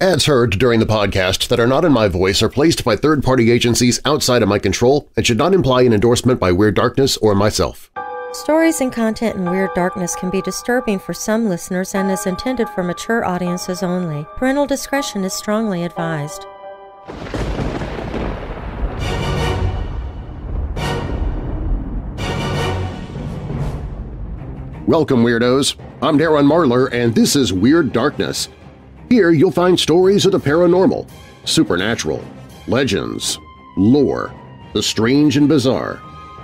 Ads heard during the podcast that are not in my voice are placed by third-party agencies outside of my control and should not imply an endorsement by Weird Darkness or myself. Stories and content in Weird Darkness can be disturbing for some listeners and is intended for mature audiences only. Parental discretion is strongly advised. Welcome, Weirdos! I'm Darren Marlar, and this is Weird Darkness. Here you'll find stories of the paranormal, supernatural, legends, lore, the strange and bizarre,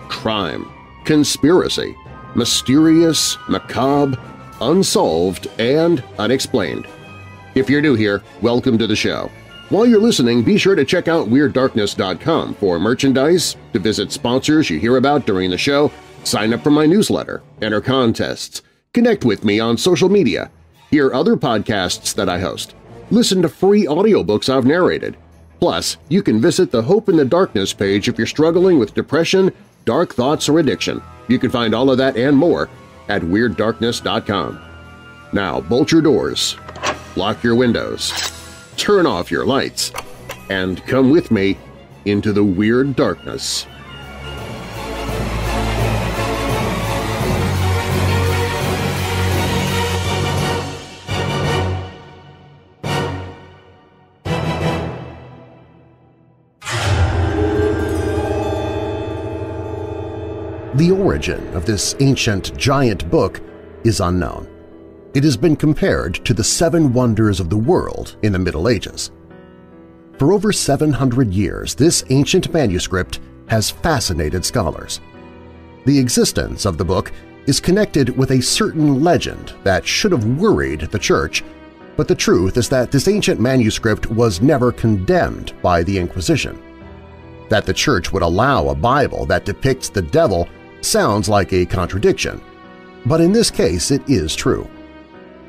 crime, conspiracy, mysterious, macabre, unsolved, and unexplained. If you're new here, welcome to the show. While you're listening, be sure to check out WeirdDarkness.com for merchandise, to visit sponsors you hear about during the show, sign up for my newsletter, enter contests, connect with me on social media, hear other podcasts that I host, listen to free audiobooks I've narrated. Plus, you can visit the Hope in the Darkness page if you're struggling with depression, dark thoughts, or addiction. You can find all of that and more at WeirdDarkness.com. Now bolt your doors, lock your windows, turn off your lights, and come with me into the Weird Darkness. The origin of this ancient giant book is unknown. It has been compared to the Seven Wonders of the World in the Middle Ages. For over 700 years, this ancient manuscript has fascinated scholars. The existence of the book is connected with a certain legend that should have worried the Church, but the truth is that this ancient manuscript was never condemned by the Inquisition. That the Church would allow a Bible that depicts the devil sounds like a contradiction, but in this case it is true.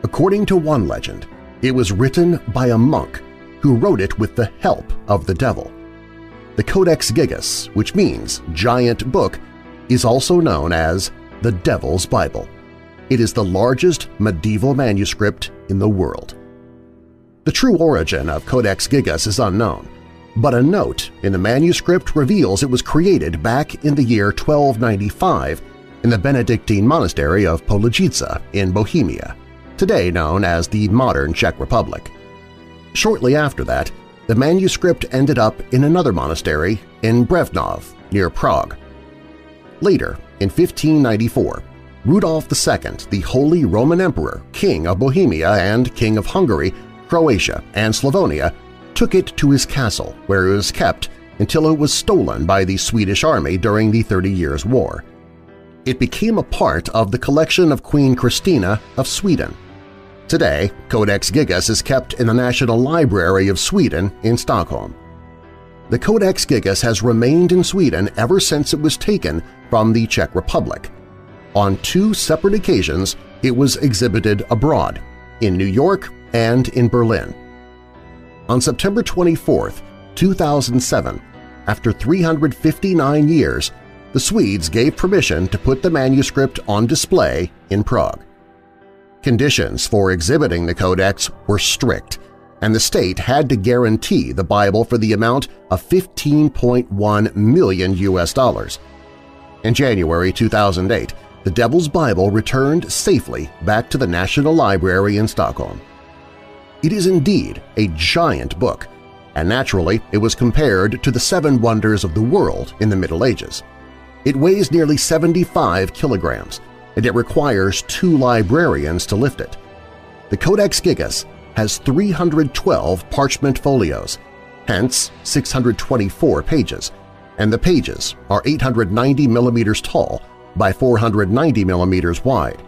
According to one legend, it was written by a monk who wrote it with the help of the devil. The Codex Gigas, which means giant book, is also known as the Devil's Bible. It is the largest medieval manuscript in the world. The true origin of Codex Gigas is unknown, but a note in the manuscript reveals it was created back in the year 1295 in the Benedictine monastery of Podlažice in Bohemia, today known as the modern Czech Republic. Shortly after that, the manuscript ended up in another monastery in Brevnov, near Prague. Later, in 1594, Rudolf II, the Holy Roman Emperor, King of Bohemia and King of Hungary, Croatia, and Slavonia, took it to his castle, where it was kept until it was stolen by the Swedish army during the Thirty Years' War. It became a part of the collection of Queen Christina of Sweden. Today, Codex Gigas is kept in the National Library of Sweden in Stockholm. The Codex Gigas has remained in Sweden ever since it was taken from the Czech Republic. On two separate occasions, it was exhibited abroad, in New York and in Berlin. On September 24, 2007, after 359 years, the Swedes gave permission to put the manuscript on display in Prague. Conditions for exhibiting the Codex were strict, and the state had to guarantee the Bible for the amount of 15.1 million U.S. dollars. In January 2008, the Devil's Bible returned safely back to the National Library in Stockholm. It is indeed a giant book, and naturally it was compared to the Seven Wonders of the World in the Middle Ages. It weighs nearly 75 kilograms, and it requires two librarians to lift it. The Codex Gigas has 312 parchment folios, hence 624 pages, and the pages are 890 millimeters tall by 490 millimeters wide.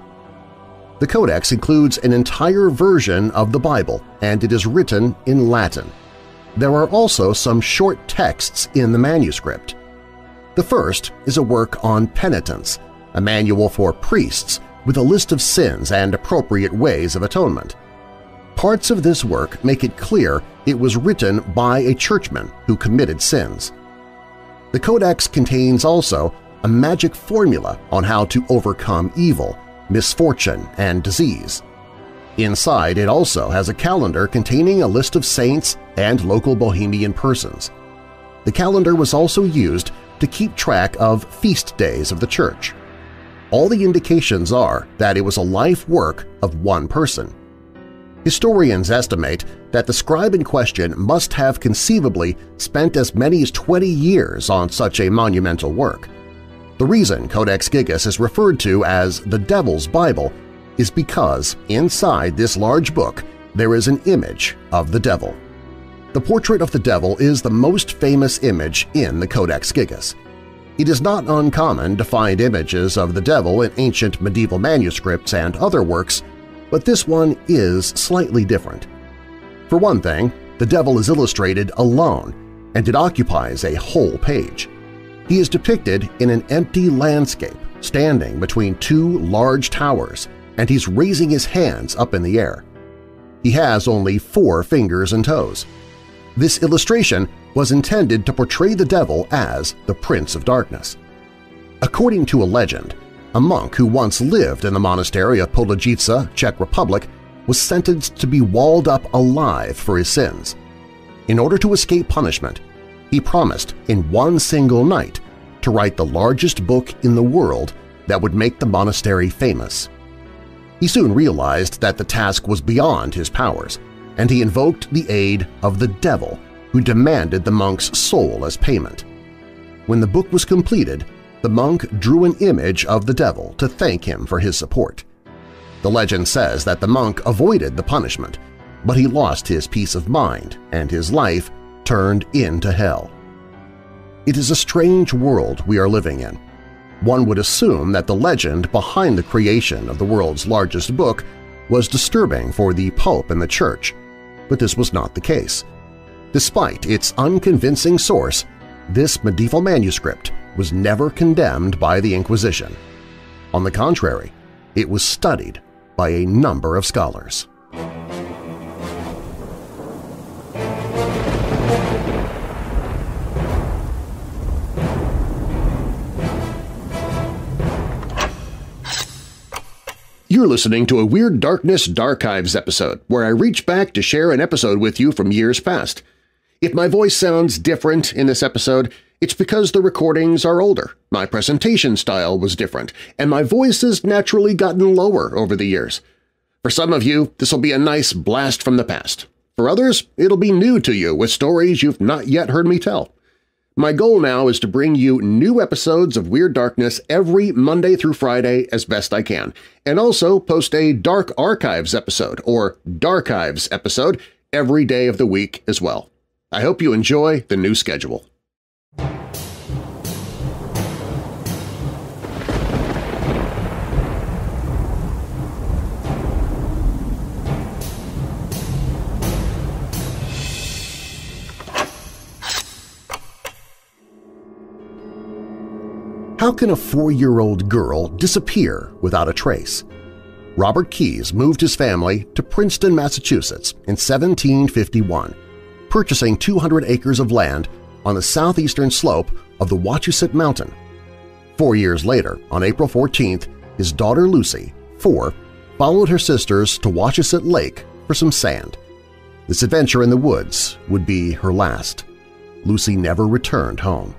The Codex includes an entire version of the Bible, and it is written in Latin. There are also some short texts in the manuscript. The first is a work on penitence, a manual for priests with a list of sins and appropriate ways of atonement. Parts of this work make it clear it was written by a churchman who committed sins. The Codex contains also a magic formula on how to overcome evil, misfortune, and disease. Inside, it also has a calendar containing a list of saints and local Bohemian persons. The calendar was also used to keep track of feast days of the church. All the indications are that it was a life work of one person. Historians estimate that the scribe in question must have conceivably spent as many as 20 years on such a monumental work. The reason Codex Gigas is referred to as the Devil's Bible is because inside this large book there is an image of the devil. The portrait of the devil is the most famous image in the Codex Gigas. It is not uncommon to find images of the devil in ancient medieval manuscripts and other works, but this one is slightly different. For one thing, the devil is illustrated alone, and it occupies a whole page. He is depicted in an empty landscape standing between two large towers, and he's raising his hands up in the air. He has only four fingers and toes. This illustration was intended to portray the devil as the Prince of Darkness. According to a legend, a monk who once lived in the monastery of Podlažice, Czech Republic, was sentenced to be walled up alive for his sins. In order to escape punishment, he promised in one single night to write the largest book in the world that would make the monastery famous. He soon realized that the task was beyond his powers, and he invoked the aid of the devil, who demanded the monk's soul as payment. When the book was completed, the monk drew an image of the devil to thank him for his support. The legend says that the monk avoided the punishment, but he lost his peace of mind and his life turned into hell. It is a strange world we are living in, one would assume that the legend behind the creation of the world's largest book was disturbing for the Pope and the Church, but this was not the case. Despite its unconvincing source, this medieval manuscript was never condemned by the Inquisition. On the contrary, it was studied by a number of scholars. You're listening to a Weird Darkness Darkives episode where I reach back to share an episode with you from years past. If my voice sounds different in this episode, it's because the recordings are older, my presentation style was different, and my voice has naturally gotten lower over the years. For some of you, this will be a nice blast from the past. For others, it'll be new to you with stories you've not yet heard me tell. My goal now is to bring you new episodes of Weird Darkness every Monday through Friday as best I can, and also post a Dark Archives episode or Darkives episode every day of the week as well. I hope you enjoy the new schedule. How can a four-year-old girl disappear without a trace? Robert Keyes moved his family to Princeton, Massachusetts in 1751, purchasing 200 acres of land on the southeastern slope of the Wachusett Mountain. Four years later, on April 14th, his daughter Lucy, four, followed her sisters to Wachusett Lake for some sand. This adventure in the woods would be her last. Lucy never returned home.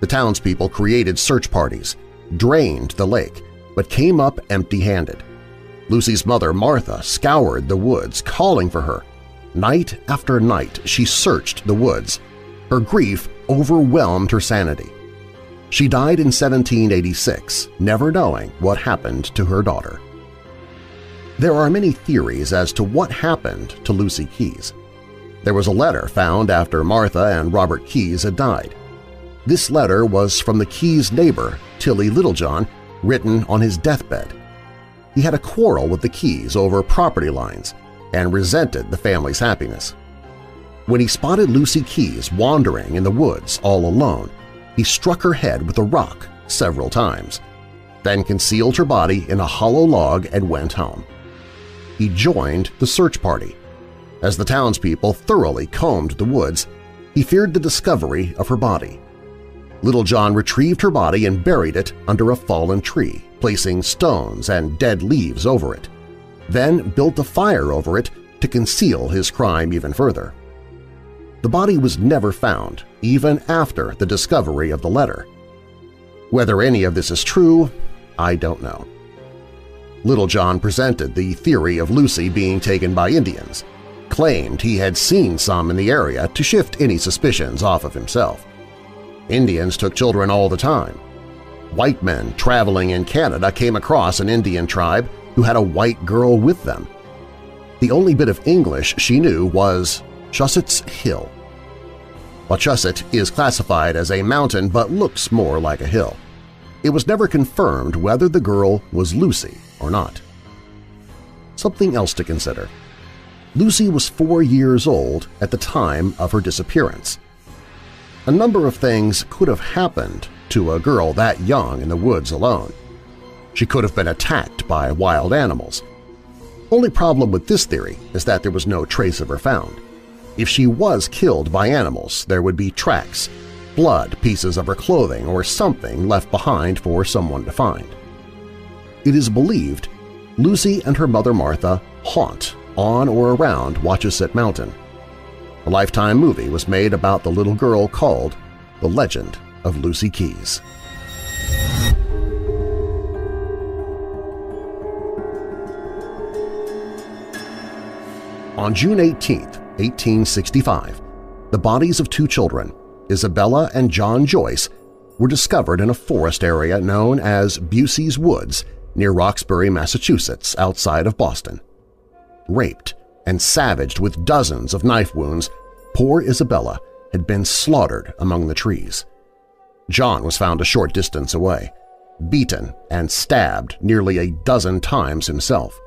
The townspeople created search parties, drained the lake, but came up empty-handed. Lucy's mother, Martha, scoured the woods, calling for her. Night after night she searched the woods. Her grief overwhelmed her sanity. She died in 1786, never knowing what happened to her daughter. There are many theories as to what happened to Lucy Keyes. There was a letter found after Martha and Robert Keyes had died. This letter was from the Keyes' neighbor, Tilly Littlejohn, written on his deathbed. He had a quarrel with the Keyes over property lines and resented the family's happiness. When he spotted Lucy Keyes wandering in the woods all alone, he struck her head with a rock several times, then concealed her body in a hollow log and went home. He joined the search party. As the townspeople thoroughly combed the woods, he feared the discovery of her body. Littlejohn retrieved her body and buried it under a fallen tree, placing stones and dead leaves over it. then built a fire over it to conceal his crime even further. The body was never found, even after the discovery of the letter. Whether any of this is true, I don't know. Littlejohn presented the theory of Lucy being taken by Indians, claimed he had seen some in the area to shift any suspicions off of himself. Indians took children all the time. White men traveling in Canada came across an Indian tribe who had a white girl with them. The only bit of English she knew was Chussett's Hill. Wachusett is classified as a mountain but looks more like a hill. It was never confirmed whether the girl was Lucy or not. Something else to consider. Lucy was four years old at the time of her disappearance. A number of things could have happened to a girl that young in the woods alone. She could have been attacked by wild animals. Only problem with this theory is that there was no trace of her found. If she was killed by animals, there would be tracks, blood, pieces of her clothing, or something left behind for someone to find. It is believed Lucy and her mother Martha haunt on or around Wachusett Mountain. A Lifetime movie was made about the little girl called The Legend of Lucy Keyes. On June 18, 1865, the bodies of two children, Isabella and John Joyce, were discovered in a forest area known as Bussey's Woods near Roxbury, Massachusetts, outside of Boston. Raped and savaged with dozens of knife wounds, poor Isabella had been slaughtered among the trees. John was found a short distance away, beaten and stabbed nearly a dozen times himself.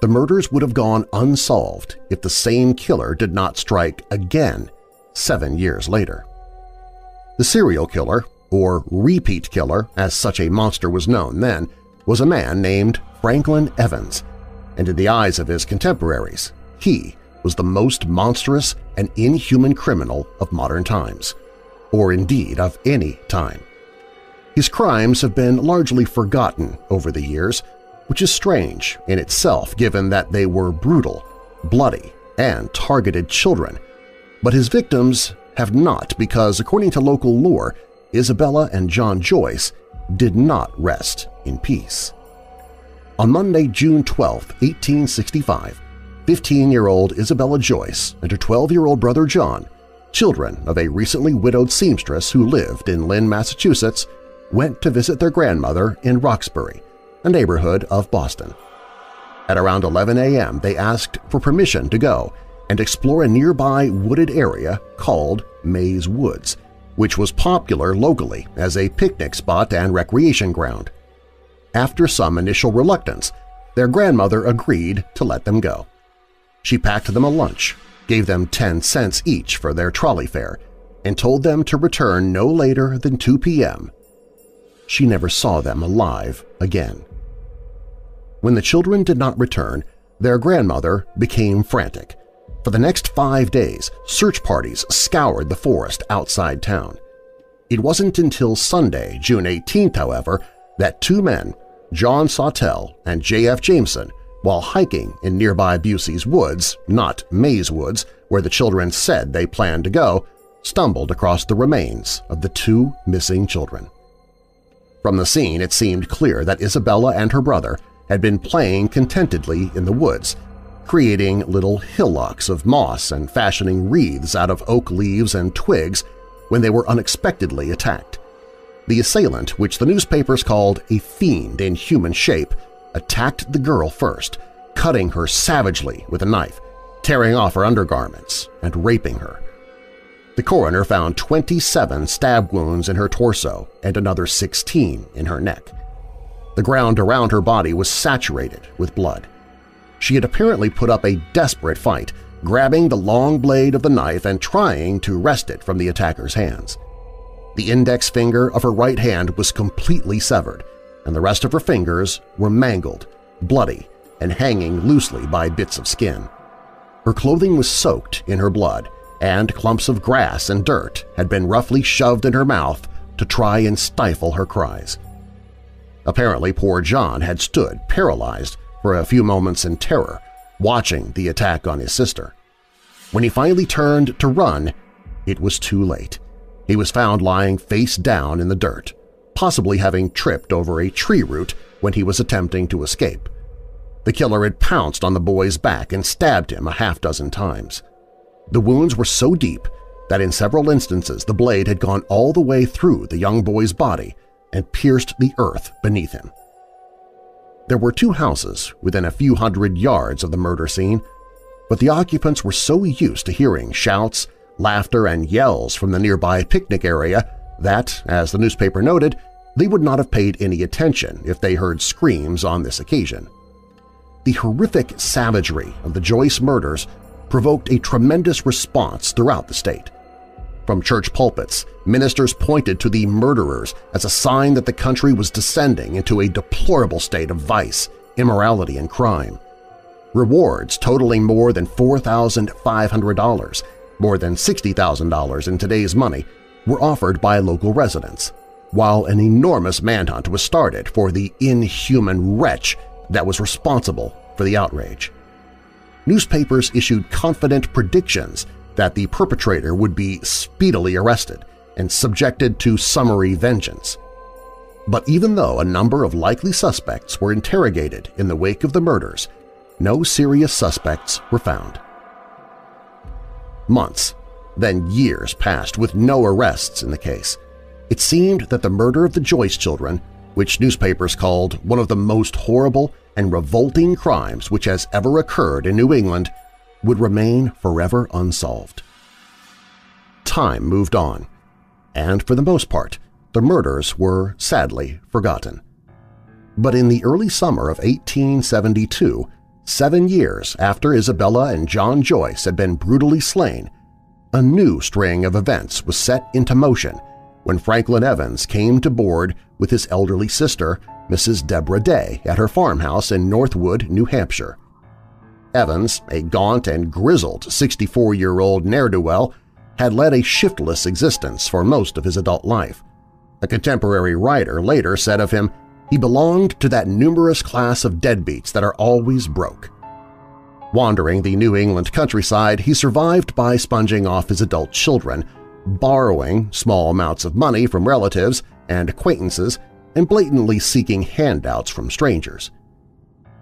The murders would have gone unsolved if the same killer did not strike again seven years later. The serial killer, or repeat killer as such a monster was known then, was a man named Franklin Evans, and in the eyes of his contemporaries, he was the most monstrous and inhuman criminal of modern times, or indeed of any time. His crimes have been largely forgotten over the years, which is strange in itself given that they were brutal, bloody, and targeted children. But his victims have not because, according to local lore, Isabella and John Joyce did not rest in peace. On Monday, June 12, 1865, 15-year-old Isabella Joyce and her 12-year-old brother John, children of a recently widowed seamstress who lived in Lynn, Massachusetts, went to visit their grandmother in Roxbury, a neighborhood of Boston. At around 11 a.m., they asked for permission to go and explore a nearby wooded area called Mays Woods, which was popular locally as a picnic spot and recreation ground. After some initial reluctance, their grandmother agreed to let them go. She packed them a lunch, gave them 10 cents each for their trolley fare, and told them to return no later than 2 p.m. She never saw them alive again. When the children did not return, their grandmother became frantic. For the next five days, search parties scoured the forest outside town. It wasn't until Sunday, June 18th, however, that two men, John Sawtell and J.F. Jameson, while hiking in nearby Bussey's Woods, not Mays Woods, where the children said they planned to go, stumbled across the remains of the two missing children. From the scene, it seemed clear that Isabella and her brother had been playing contentedly in the woods, creating little hillocks of moss and fashioning wreaths out of oak leaves and twigs when they were unexpectedly attacked. The assailant, which the newspapers called a fiend in human shape, attacked the girl first, cutting her savagely with a knife, tearing off her undergarments, and raping her. The coroner found 27 stab wounds in her torso and another 16 in her neck. The ground around her body was saturated with blood. She had apparently put up a desperate fight, grabbing the long blade of the knife and trying to wrest it from the attacker's hands. The index finger of her right hand was completely severed, and the rest of her fingers were mangled, bloody, and hanging loosely by bits of skin. Her clothing was soaked in her blood, and clumps of grass and dirt had been roughly shoved in her mouth to try and stifle her cries. Apparently poor John had stood paralyzed for a few moments in terror, watching the attack on his sister. When he finally turned to run, it was too late. He was found lying face down in the dirt, possibly having tripped over a tree root when he was attempting to escape. The killer had pounced on the boy's back and stabbed him a half dozen times. The wounds were so deep that in several instances the blade had gone all the way through the young boy's body and pierced the earth beneath him. There were two houses within a few hundred yards of the murder scene, but the occupants were so used to hearing shouts, laughter, and yells from the nearby picnic area that, as the newspaper noted, they would not have paid any attention if they heard screams on this occasion. The horrific savagery of the Joyce murders provoked a tremendous response throughout the state. From church pulpits, ministers pointed to the murderers as a sign that the country was descending into a deplorable state of vice, immorality, and crime. Rewards totaling more than $4,500, more than $60,000 in today's money, were offered by local residents, while an enormous manhunt was started for the inhuman wretch that was responsible for the outrage. Newspapers issued confident predictions that the perpetrator would be speedily arrested and subjected to summary vengeance. But even though a number of likely suspects were interrogated in the wake of the murders, no serious suspects were found. Months, then years passed with no arrests in the case. It seemed that the murder of the Joyce children, which newspapers called one of the most horrible and revolting crimes which has ever occurred in New England, would remain forever unsolved. Time moved on, and for the most part, the murders were sadly forgotten. But in the early summer of 1872, seven years after Isabella and John Joyce had been brutally slain, a new string of events was set into motion when Franklin Evans came to board with his elderly sister, Mrs. Deborah Day, at her farmhouse in Northwood, New Hampshire. Evans, a gaunt and grizzled 64-year-old ne'er-do-well, had led a shiftless existence for most of his adult life. A contemporary writer later said of him, he belonged to that numerous class of deadbeats that are always broke. Wandering the New England countryside, he survived by sponging off his adult children, borrowing small amounts of money from relatives and acquaintances, and blatantly seeking handouts from strangers.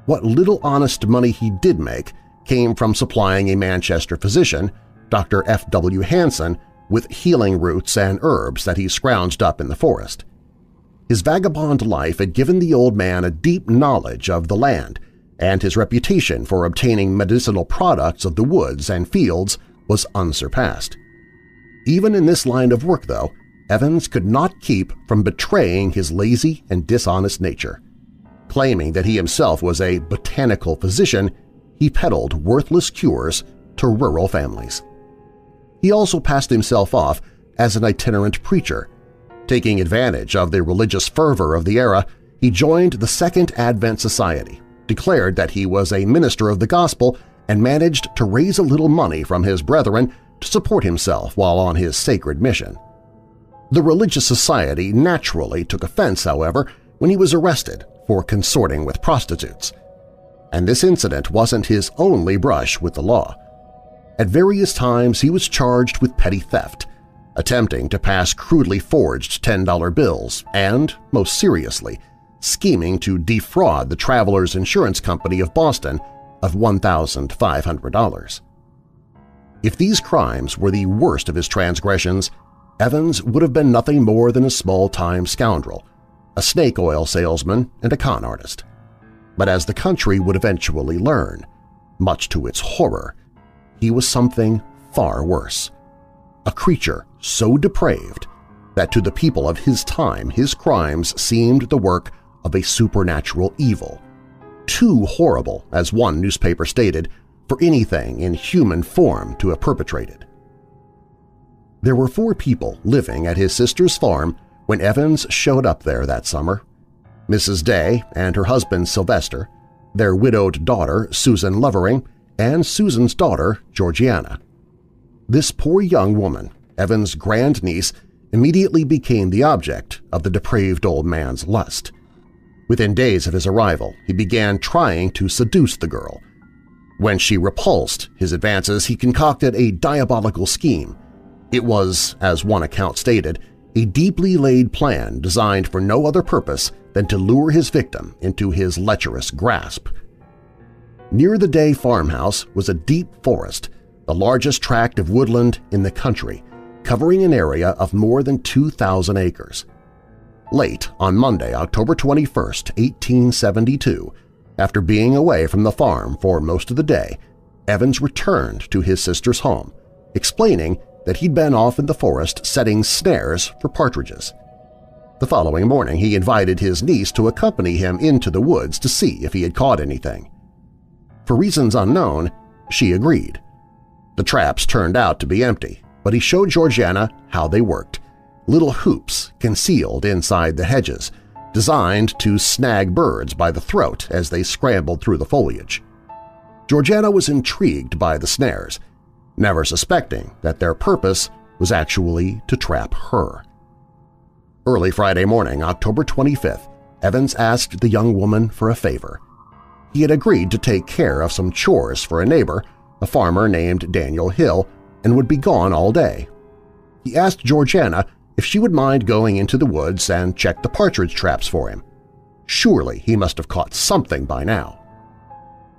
What little honest money he did make came from supplying a Manchester physician, Dr. F. W. Hanson, with healing roots and herbs that he scrounged up in the forest. His vagabond life had given the old man a deep knowledge of the land, and his reputation for obtaining medicinal products of the woods and fields was unsurpassed. Even in this line of work, though, Evans could not keep from betraying his lazy and dishonest nature. Claiming that he himself was a botanical physician, he peddled worthless cures to rural families. He also passed himself off as an itinerant preacher. Taking advantage of the religious fervor of the era, he joined the Second Advent Society, declared that he was a minister of the gospel, and managed to raise a little money from his brethren to support himself while on his sacred mission. The religious society naturally took offense, however, when he was arrested for consorting with prostitutes. And this incident wasn't his only brush with the law. At various times he was charged with petty theft, attempting to pass crudely forged $10 bills, and, most seriously, scheming to defraud the Travelers Insurance Company of Boston of $1,500. If these crimes were the worst of his transgressions, Evans would have been nothing more than a small-time scoundrel, a snake oil salesman and a con artist. But as the country would eventually learn, much to its horror, he was something far worse. A creature so depraved that to the people of his time his crimes seemed the work of a supernatural evil, too horrible, as one newspaper stated, for anything in human form to have perpetrated. There were four people living at his sister's farm when Evans showed up there that summer. Mrs. Day and her husband Sylvester, their widowed daughter Susan Lovering, and Susan's daughter Georgiana. This poor young woman, Evans' grandniece, immediately became the object of the depraved old man's lust. Within days of his arrival, he began trying to seduce the girl. When she repulsed his advances, he concocted a diabolical scheme. It was, as one account stated, a deeply laid plan designed for no other purpose than to lure his victim into his lecherous grasp. Near the Day farmhouse was a deep forest, the largest tract of woodland in the country, covering an area of more than 2,000 acres. Late on Monday, October 21, 1872, after being away from the farm for most of the day, Evans returned to his sister's home, explaining that he'd been off in the forest setting snares for partridges. The following morning he invited his niece to accompany him into the woods to see if he had caught anything. For reasons unknown, she agreed. The traps turned out to be empty, but he showed Georgiana how they worked, little hoops concealed inside the hedges, designed to snag birds by the throat as they scrambled through the foliage. Georgiana was intrigued by the snares, never suspecting that their purpose was actually to trap her. Early Friday morning, October 25th, Evans asked the young woman for a favor. He had agreed to take care of some chores for a neighbor, a farmer named Daniel Hill, and would be gone all day. He asked Georgiana if she would mind going into the woods and check the partridge traps for him. Surely he must have caught something by now.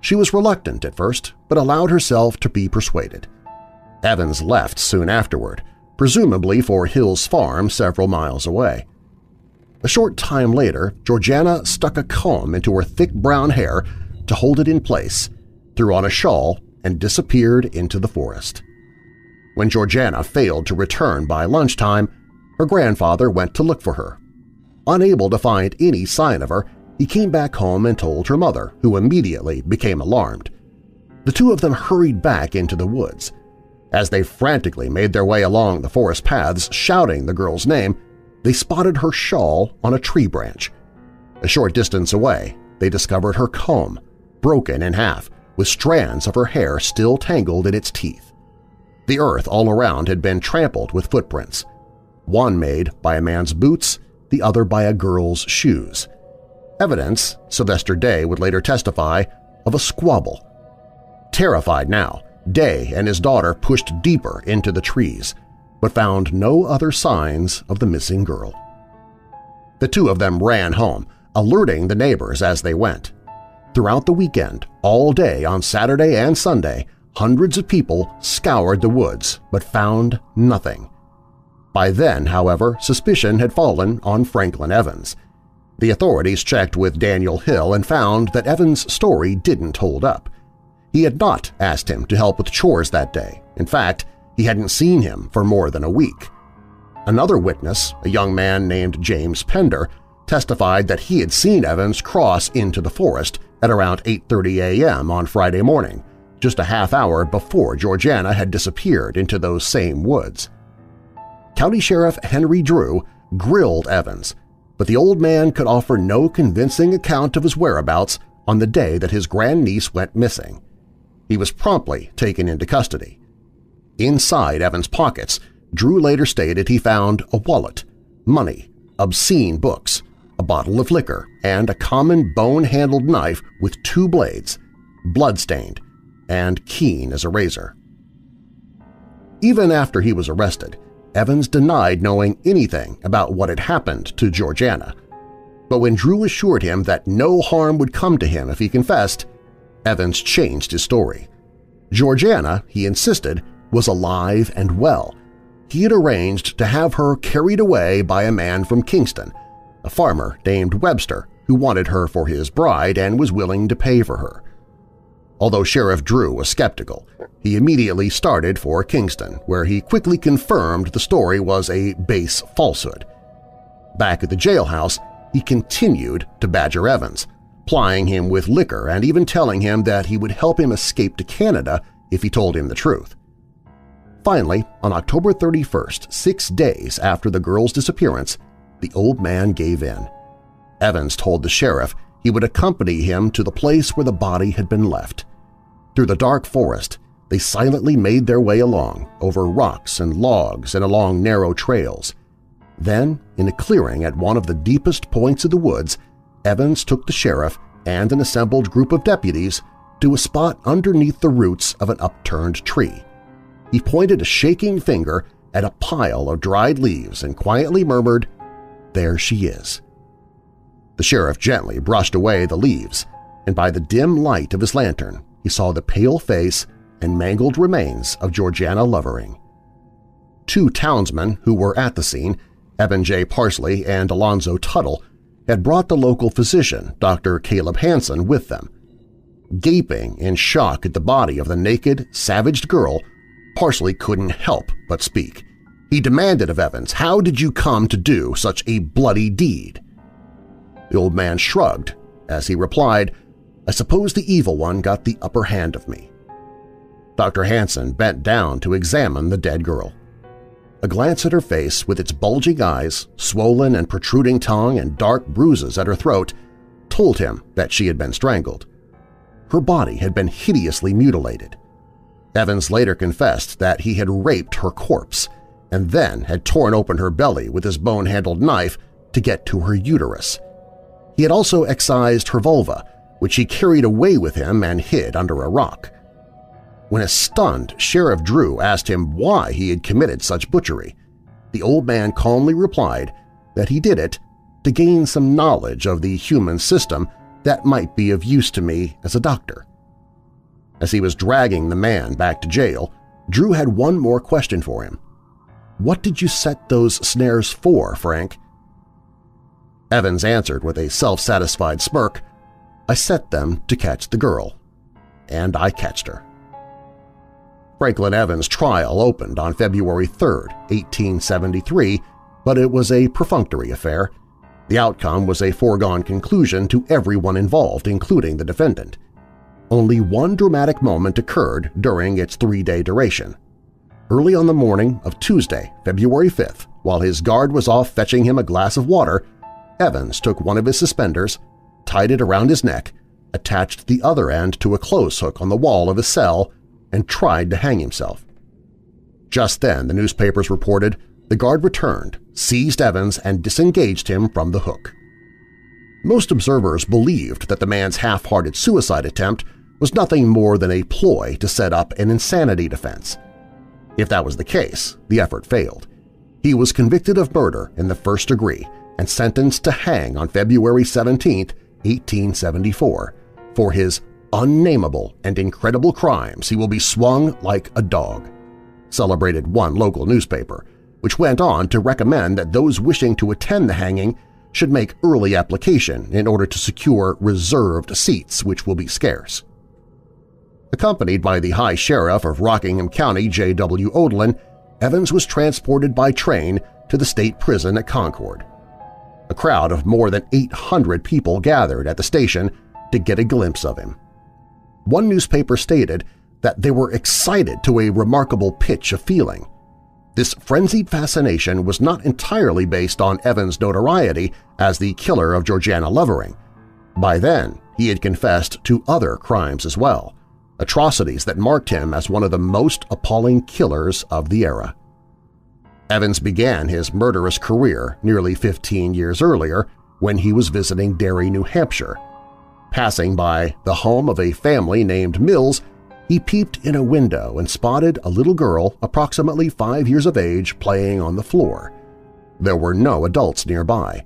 She was reluctant at first, but allowed herself to be persuaded. Evans left soon afterward, presumably for Hill's farm several miles away. A short time later, Georgiana stuck a comb into her thick brown hair to hold it in place, threw on a shawl, and disappeared into the forest. When Georgiana failed to return by lunchtime, her grandfather went to look for her. Unable to find any sign of her, he came back home and told her mother, who immediately became alarmed. The two of them hurried back into the woods. As they frantically made their way along the forest paths shouting the girl's name, they spotted her shawl on a tree branch. A short distance away, they discovered her comb, broken in half, with strands of her hair still tangled in its teeth. The earth all around had been trampled with footprints one made by a man's boots, the other by a girl's shoes. Evidence, Sylvester Day would later testify, of a squabble. Terrified now, Day and his daughter pushed deeper into the trees, but found no other signs of the missing girl. The two of them ran home, alerting the neighbors as they went. Throughout the weekend, all day on Saturday and Sunday, hundreds of people scoured the woods but found nothing. By then, however, suspicion had fallen on Franklin Evans. The authorities checked with Daniel Hill and found that Evans' story didn't hold up. He had not asked him to help with chores that day. In fact, he hadn't seen him for more than a week. Another witness, a young man named James Pender, testified that he had seen Evans cross into the forest at around 8.30 a.m. on Friday morning, just a half hour before Georgiana had disappeared into those same woods. County Sheriff Henry Drew grilled Evans, but the old man could offer no convincing account of his whereabouts on the day that his grandniece went missing. He was promptly taken into custody. Inside Evans' pockets, Drew later stated he found a wallet, money, obscene books, a bottle of liquor, and a common bone-handled knife with two blades, blood-stained and keen as a razor. Even after he was arrested, Evans denied knowing anything about what had happened to Georgiana. But when Drew assured him that no harm would come to him if he confessed, Evans changed his story. Georgiana, he insisted, was alive and well. He had arranged to have her carried away by a man from Kingston, a farmer named Webster who wanted her for his bride and was willing to pay for her. Although Sheriff Drew was skeptical, he immediately started for Kingston, where he quickly confirmed the story was a base falsehood. Back at the jailhouse, he continued to badger Evans, plying him with liquor and even telling him that he would help him escape to Canada if he told him the truth. Finally, on October 31st, six days after the girl's disappearance, the old man gave in. Evans told the sheriff he would accompany him to the place where the body had been left. Through the dark forest, they silently made their way along, over rocks and logs and along narrow trails. Then, in a clearing at one of the deepest points of the woods, Evans took the sheriff and an assembled group of deputies to a spot underneath the roots of an upturned tree. He pointed a shaking finger at a pile of dried leaves and quietly murmured, There she is. The sheriff gently brushed away the leaves, and by the dim light of his lantern saw the pale face and mangled remains of Georgiana Lovering. Two townsmen who were at the scene, Evan J. Parsley and Alonzo Tuttle, had brought the local physician, Dr. Caleb Hansen, with them. Gaping in shock at the body of the naked, savaged girl, Parsley couldn't help but speak. He demanded of Evans, how did you come to do such a bloody deed? The old man shrugged as he replied, I suppose the evil one got the upper hand of me. Dr. Hansen bent down to examine the dead girl. A glance at her face with its bulging eyes, swollen and protruding tongue, and dark bruises at her throat told him that she had been strangled. Her body had been hideously mutilated. Evans later confessed that he had raped her corpse and then had torn open her belly with his bone-handled knife to get to her uterus. He had also excised her vulva, which he carried away with him and hid under a rock. When a stunned Sheriff Drew asked him why he had committed such butchery, the old man calmly replied that he did it to gain some knowledge of the human system that might be of use to me as a doctor. As he was dragging the man back to jail, Drew had one more question for him. What did you set those snares for, Frank? Evans answered with a self-satisfied smirk, I set them to catch the girl. And I catched her. Franklin Evans' trial opened on February 3, 1873, but it was a perfunctory affair. The outcome was a foregone conclusion to everyone involved, including the defendant. Only one dramatic moment occurred during its three-day duration. Early on the morning of Tuesday, February 5th, while his guard was off fetching him a glass of water, Evans took one of his suspenders, tied it around his neck, attached the other end to a clothes hook on the wall of his cell, and tried to hang himself. Just then, the newspapers reported, the guard returned, seized Evans, and disengaged him from the hook. Most observers believed that the man's half-hearted suicide attempt was nothing more than a ploy to set up an insanity defense. If that was the case, the effort failed. He was convicted of murder in the first degree and sentenced to hang on February 17, 1874, for his unnameable and incredible crimes he will be swung like a dog, celebrated one local newspaper, which went on to recommend that those wishing to attend the hanging should make early application in order to secure reserved seats which will be scarce. Accompanied by the High Sheriff of Rockingham County, J.W. Odlin, Evans was transported by train to the state prison at Concord. A crowd of more than 800 people gathered at the station to get a glimpse of him. One newspaper stated that they were excited to a remarkable pitch of feeling. This frenzied fascination was not entirely based on Evans' notoriety as the killer of Georgiana Lovering. By then, he had confessed to other crimes as well, atrocities that marked him as one of the most appalling killers of the era. Evans began his murderous career nearly 15 years earlier when he was visiting Derry, New Hampshire, Passing by the home of a family named Mills, he peeped in a window and spotted a little girl approximately five years of age playing on the floor. There were no adults nearby.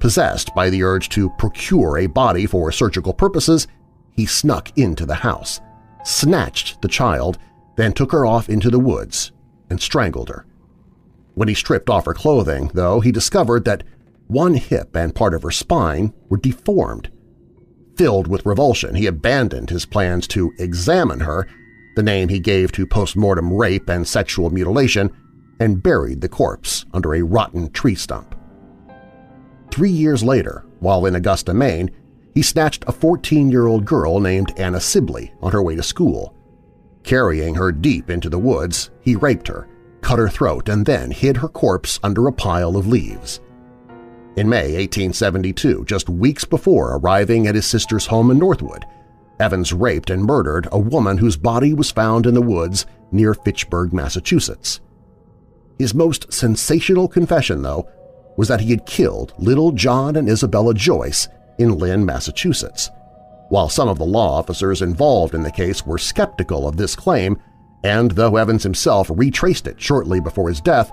Possessed by the urge to procure a body for surgical purposes, he snuck into the house, snatched the child, then took her off into the woods and strangled her. When he stripped off her clothing, though, he discovered that one hip and part of her spine were deformed. Filled with revulsion, he abandoned his plans to examine her, the name he gave to post-mortem rape and sexual mutilation, and buried the corpse under a rotten tree stump. Three years later, while in Augusta, Maine, he snatched a 14-year-old girl named Anna Sibley on her way to school. Carrying her deep into the woods, he raped her, cut her throat, and then hid her corpse under a pile of leaves. In May 1872, just weeks before arriving at his sister's home in Northwood, Evans raped and murdered a woman whose body was found in the woods near Fitchburg, Massachusetts. His most sensational confession, though, was that he had killed little John and Isabella Joyce in Lynn, Massachusetts. While some of the law officers involved in the case were skeptical of this claim, and though Evans himself retraced it shortly before his death,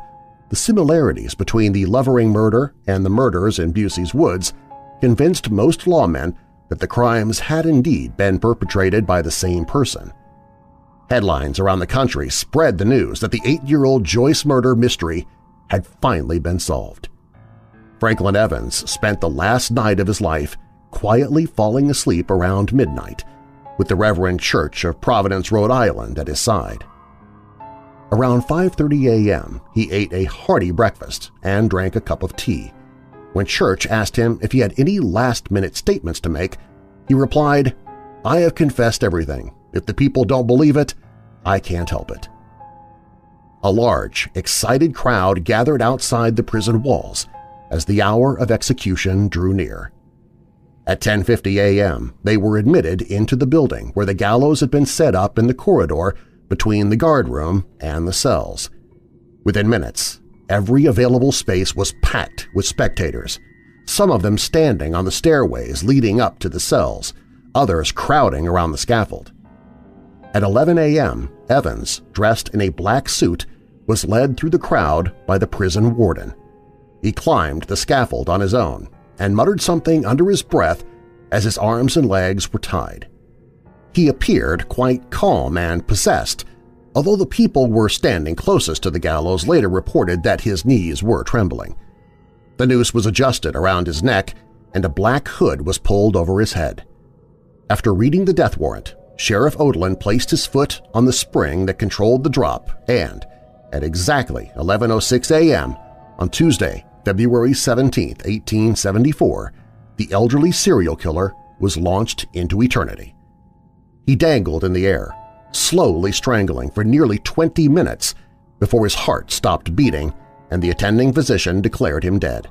the similarities between the Lovering murder and the murders in Bussey's Woods convinced most lawmen that the crimes had indeed been perpetrated by the same person. Headlines around the country spread the news that the eight-year-old Joyce murder mystery had finally been solved. Franklin Evans spent the last night of his life quietly falling asleep around midnight with the Reverend Church of Providence, Rhode Island at his side. Around 5.30 a.m., he ate a hearty breakfast and drank a cup of tea. When Church asked him if he had any last-minute statements to make, he replied, I have confessed everything. If the people don't believe it, I can't help it. A large, excited crowd gathered outside the prison walls as the hour of execution drew near. At 10.50 a.m., they were admitted into the building where the gallows had been set up in the corridor between the guardroom and the cells. Within minutes, every available space was packed with spectators, some of them standing on the stairways leading up to the cells, others crowding around the scaffold. At 11 a.m., Evans, dressed in a black suit, was led through the crowd by the prison warden. He climbed the scaffold on his own and muttered something under his breath as his arms and legs were tied. He appeared quite calm and possessed, although the people were standing closest to the gallows later reported that his knees were trembling. The noose was adjusted around his neck and a black hood was pulled over his head. After reading the death warrant, Sheriff Odlin placed his foot on the spring that controlled the drop and, at exactly 11.06 a.m. on Tuesday, February 17, 1874, the elderly serial killer was launched into eternity. He dangled in the air, slowly strangling for nearly 20 minutes before his heart stopped beating and the attending physician declared him dead.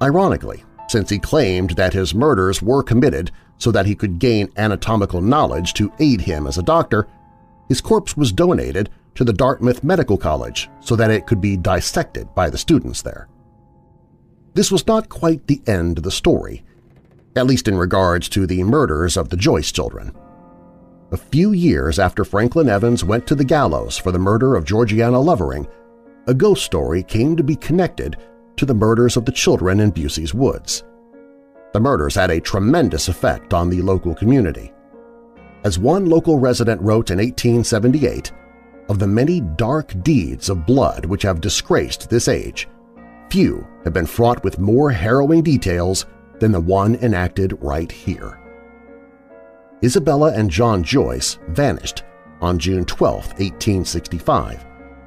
Ironically, since he claimed that his murders were committed so that he could gain anatomical knowledge to aid him as a doctor, his corpse was donated to the Dartmouth Medical College so that it could be dissected by the students there. This was not quite the end of the story, at least in regards to the murders of the Joyce children. A few years after Franklin Evans went to the gallows for the murder of Georgiana Lovering, a ghost story came to be connected to the murders of the children in Bussey's Woods. The murders had a tremendous effect on the local community. As one local resident wrote in 1878, of the many dark deeds of blood which have disgraced this age, few have been fraught with more harrowing details than the one enacted right here. Isabella and John Joyce vanished on June 12, 1865,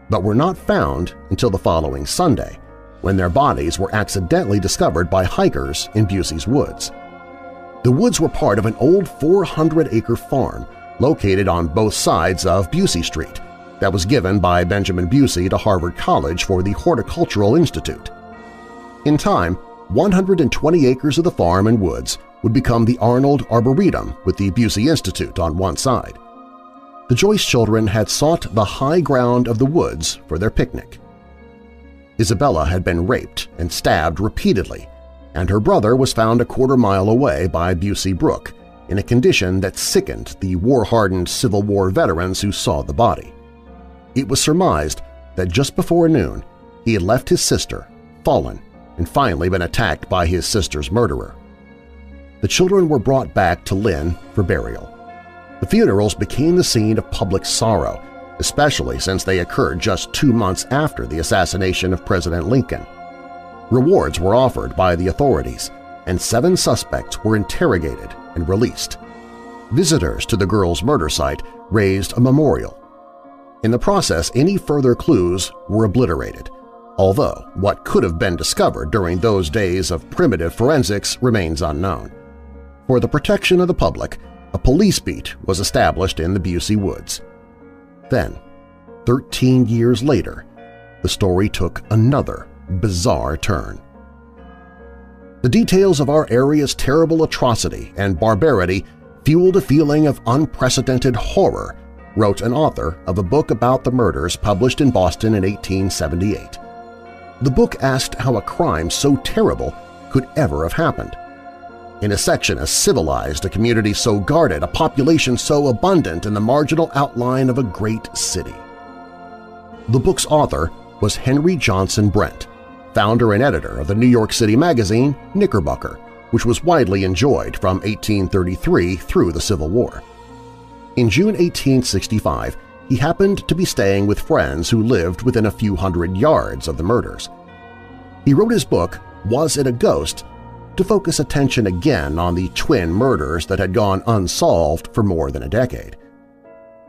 but were not found until the following Sunday, when their bodies were accidentally discovered by hikers in Bussey's Woods. The woods were part of an old 400-acre farm located on both sides of Bussey Street that was given by Benjamin Bussey to Harvard College for the Horticultural Institute. In time, 120 acres of the farm and woods would become the Arnold Arboretum with the Bussey Institute on one side. The Joyce children had sought the high ground of the woods for their picnic. Isabella had been raped and stabbed repeatedly, and her brother was found a quarter mile away by Bussey Brook in a condition that sickened the war-hardened Civil War veterans who saw the body. It was surmised that just before noon he had left his sister, fallen, and finally been attacked by his sister's murderer. The children were brought back to Lynn for burial. The funerals became the scene of public sorrow, especially since they occurred just two months after the assassination of President Lincoln. Rewards were offered by the authorities, and seven suspects were interrogated and released. Visitors to the girl's murder site raised a memorial in the process, any further clues were obliterated, although what could have been discovered during those days of primitive forensics remains unknown. For the protection of the public, a police beat was established in the Bussey Woods. Then, 13 years later, the story took another bizarre turn. The details of our area's terrible atrocity and barbarity fueled a feeling of unprecedented horror wrote an author of a book about the murders published in Boston in 1878. The book asked how a crime so terrible could ever have happened. in a section as civilized, a community so guarded, a population so abundant in the marginal outline of a great city. The book's author was Henry Johnson Brent, founder and editor of the New York City magazine Knickerbocker, which was widely enjoyed from 1833 through the Civil War. In June 1865, he happened to be staying with friends who lived within a few hundred yards of the murders. He wrote his book, Was It a Ghost?, to focus attention again on the twin murders that had gone unsolved for more than a decade.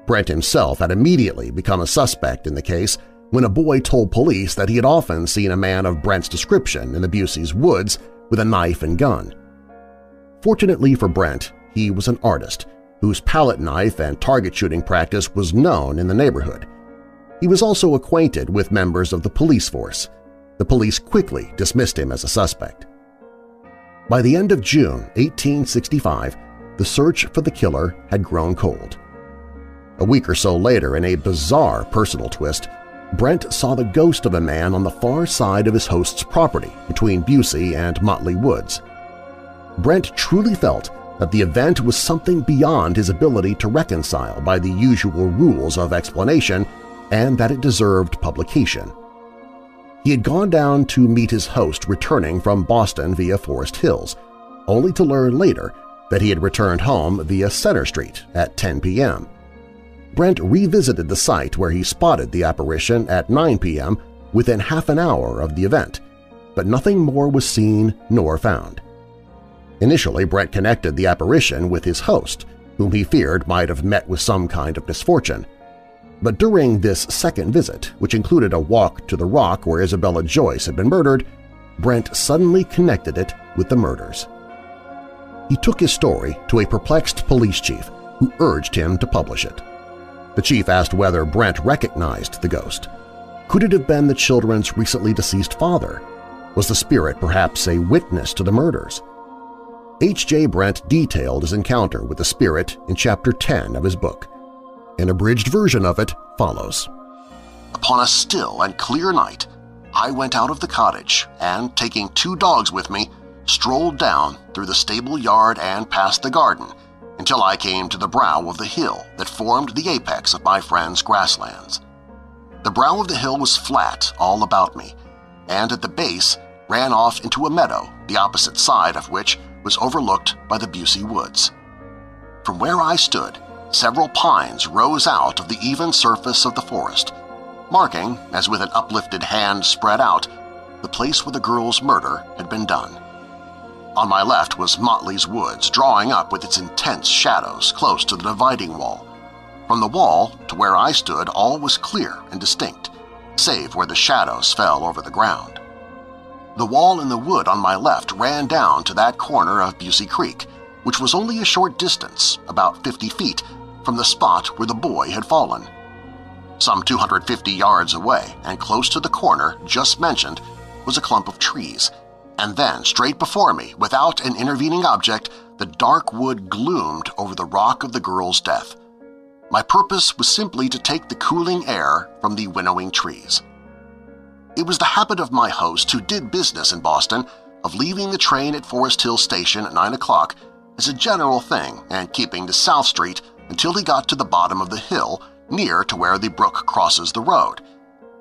Brent himself had immediately become a suspect in the case when a boy told police that he had often seen a man of Brent's description in the Bussey's woods with a knife and gun. Fortunately for Brent, he was an artist whose palette knife and target shooting practice was known in the neighborhood. He was also acquainted with members of the police force. The police quickly dismissed him as a suspect. By the end of June 1865, the search for the killer had grown cold. A week or so later, in a bizarre personal twist, Brent saw the ghost of a man on the far side of his host's property between Bussey and Motley Woods. Brent truly felt that the event was something beyond his ability to reconcile by the usual rules of explanation and that it deserved publication. He had gone down to meet his host returning from Boston via Forest Hills, only to learn later that he had returned home via Center Street at 10 p.m. Brent revisited the site where he spotted the apparition at 9 p.m. within half an hour of the event, but nothing more was seen nor found. Initially, Brett connected the apparition with his host, whom he feared might have met with some kind of misfortune, but during this second visit, which included a walk to the rock where Isabella Joyce had been murdered, Brent suddenly connected it with the murders. He took his story to a perplexed police chief who urged him to publish it. The chief asked whether Brent recognized the ghost. Could it have been the children's recently deceased father? Was the spirit perhaps a witness to the murders? H.J. Brent detailed his encounter with the spirit in Chapter 10 of his book. An abridged version of it follows. Upon a still and clear night, I went out of the cottage and, taking two dogs with me, strolled down through the stable yard and past the garden until I came to the brow of the hill that formed the apex of my friend's grasslands. The brow of the hill was flat all about me, and at the base ran off into a meadow, the opposite side of which was overlooked by the Bussey Woods. From where I stood, several pines rose out of the even surface of the forest, marking, as with an uplifted hand spread out, the place where the girl's murder had been done. On my left was Motley's Woods, drawing up with its intense shadows close to the dividing wall. From the wall to where I stood all was clear and distinct, save where the shadows fell over the ground. The wall in the wood on my left ran down to that corner of Bussey Creek, which was only a short distance, about 50 feet, from the spot where the boy had fallen. Some 250 yards away and close to the corner just mentioned was a clump of trees, and then straight before me, without an intervening object, the dark wood gloomed over the rock of the girl's death. My purpose was simply to take the cooling air from the winnowing trees. It was the habit of my host who did business in Boston of leaving the train at Forest Hill Station at 9 o'clock as a general thing and keeping to South Street until he got to the bottom of the hill near to where the brook crosses the road.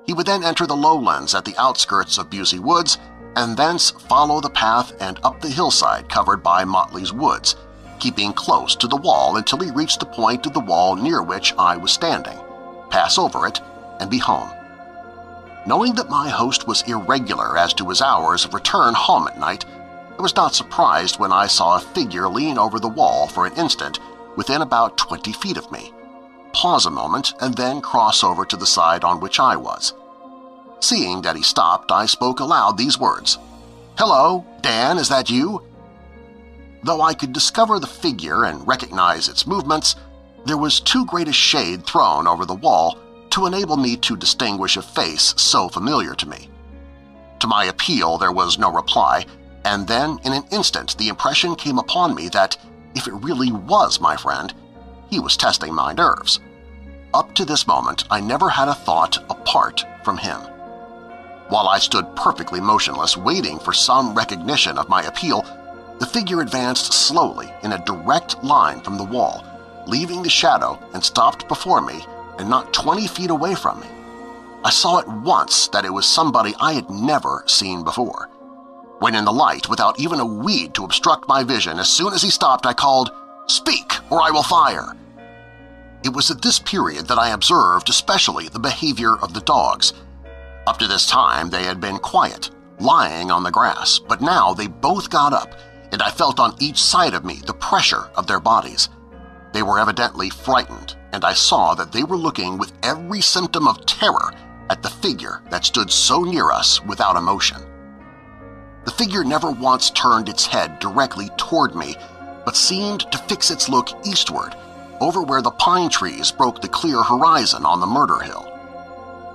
He would then enter the lowlands at the outskirts of Bussey Woods and thence follow the path and up the hillside covered by Motley's Woods, keeping close to the wall until he reached the point of the wall near which I was standing, pass over it, and be home. Knowing that my host was irregular as to his hours of return home at night, I was not surprised when I saw a figure lean over the wall for an instant within about 20 feet of me, pause a moment, and then cross over to the side on which I was. Seeing that he stopped, I spoke aloud these words, Hello, Dan, is that you? Though I could discover the figure and recognize its movements, there was too great a shade thrown over the wall to enable me to distinguish a face so familiar to me. To my appeal there was no reply, and then in an instant the impression came upon me that if it really was my friend, he was testing my nerves. Up to this moment, I never had a thought apart from him. While I stood perfectly motionless, waiting for some recognition of my appeal, The figure advanced slowly in a direct line from the wall, leaving the shadow and stopped before me and not 20 feet away from me. I saw at once that it was somebody I had never seen before. When in the light, without even a weed to obstruct my vision, as soon as he stopped I called, Speak, or I will fire! It was at this period that I observed especially the behavior of the dogs. Up to this time they had been quiet, lying on the grass, but now they both got up, and I felt on each side of me the pressure of their bodies. They were evidently frightened, and I saw that they were looking with every symptom of terror at the figure that stood so near us without emotion. The figure never once turned its head directly toward me, but seemed to fix its look eastward, over where the pine trees broke the clear horizon on the murder hill.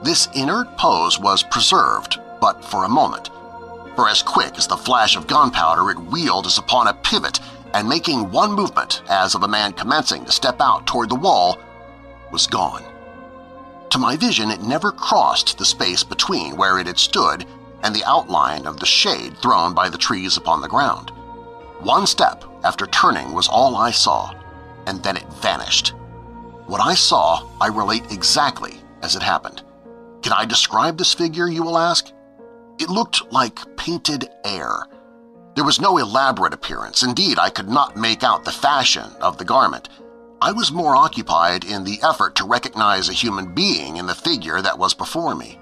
This inert pose was preserved, but for a moment, for as quick as the flash of gunpowder it wheeled as upon a pivot and making one movement as of a man commencing to step out toward the wall, was gone. To my vision it never crossed the space between where it had stood and the outline of the shade thrown by the trees upon the ground. One step after turning was all I saw, and then it vanished. What I saw I relate exactly as it happened. Can I describe this figure, you will ask? It looked like painted air. There was no elaborate appearance. Indeed, I could not make out the fashion of the garment. I was more occupied in the effort to recognize a human being in the figure that was before me.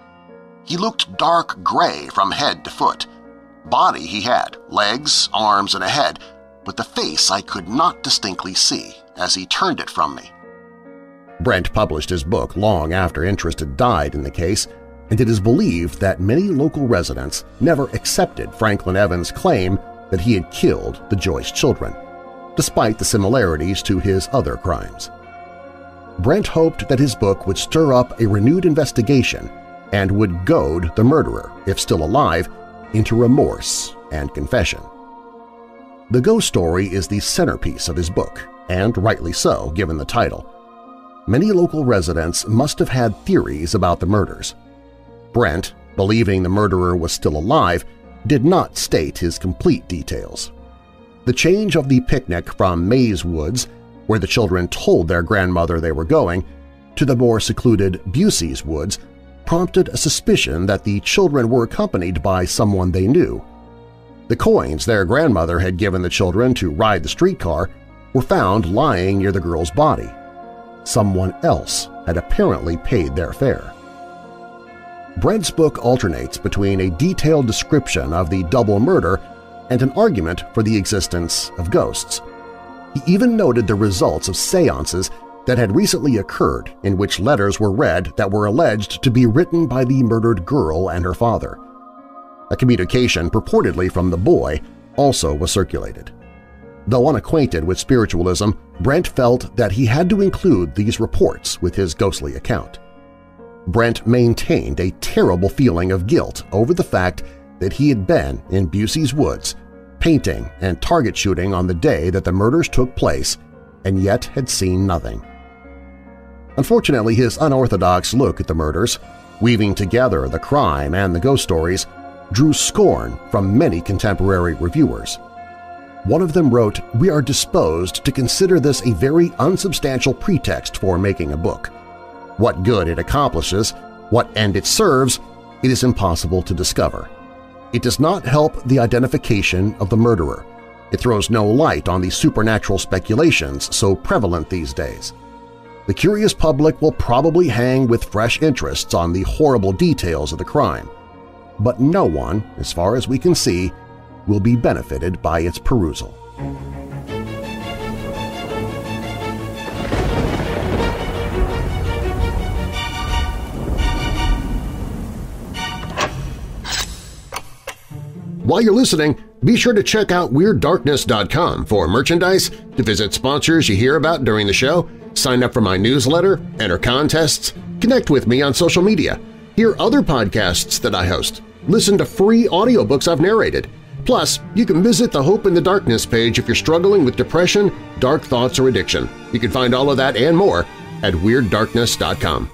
He looked dark gray from head to foot. Body he had, legs, arms, and a head, but the face I could not distinctly see as he turned it from me. Brent published his book long after interest had died in the case, and it is believed that many local residents never accepted Franklin Evans' claim that he had killed the Joyce children despite the similarities to his other crimes. Brent hoped that his book would stir up a renewed investigation and would goad the murderer, if still alive, into remorse and confession. The ghost story is the centerpiece of his book, and rightly so given the title. Many local residents must have had theories about the murders. Brent, believing the murderer was still alive, did not state his complete details. The change of the picnic from Maze Woods, where the children told their grandmother they were going, to the more secluded Bussey's Woods prompted a suspicion that the children were accompanied by someone they knew. The coins their grandmother had given the children to ride the streetcar were found lying near the girl's body. Someone else had apparently paid their fare. Brent's book alternates between a detailed description of the double murder and an argument for the existence of ghosts. He even noted the results of seances that had recently occurred in which letters were read that were alleged to be written by the murdered girl and her father. A communication purportedly from the boy also was circulated. Though unacquainted with spiritualism, Brent felt that he had to include these reports with his ghostly account. Brent maintained a terrible feeling of guilt over the fact that he had been in Bussey's woods painting and target shooting on the day that the murders took place and yet had seen nothing. Unfortunately, his unorthodox look at the murders, weaving together the crime and the ghost stories, drew scorn from many contemporary reviewers. One of them wrote, We are disposed to consider this a very unsubstantial pretext for making a book. What good it accomplishes, what end it serves, it is impossible to discover. It does not help the identification of the murderer. It throws no light on the supernatural speculations so prevalent these days. The curious public will probably hang with fresh interests on the horrible details of the crime, but no one, as far as we can see, will be benefited by its perusal. While you're listening, be sure to check out WeirdDarkness.com for merchandise, to visit sponsors you hear about during the show, sign up for my newsletter, enter contests, connect with me on social media, hear other podcasts that I host, listen to free audiobooks I've narrated. Plus, you can visit the Hope in the Darkness page if you're struggling with depression, dark thoughts, or addiction. You can find all of that and more at WeirdDarkness.com.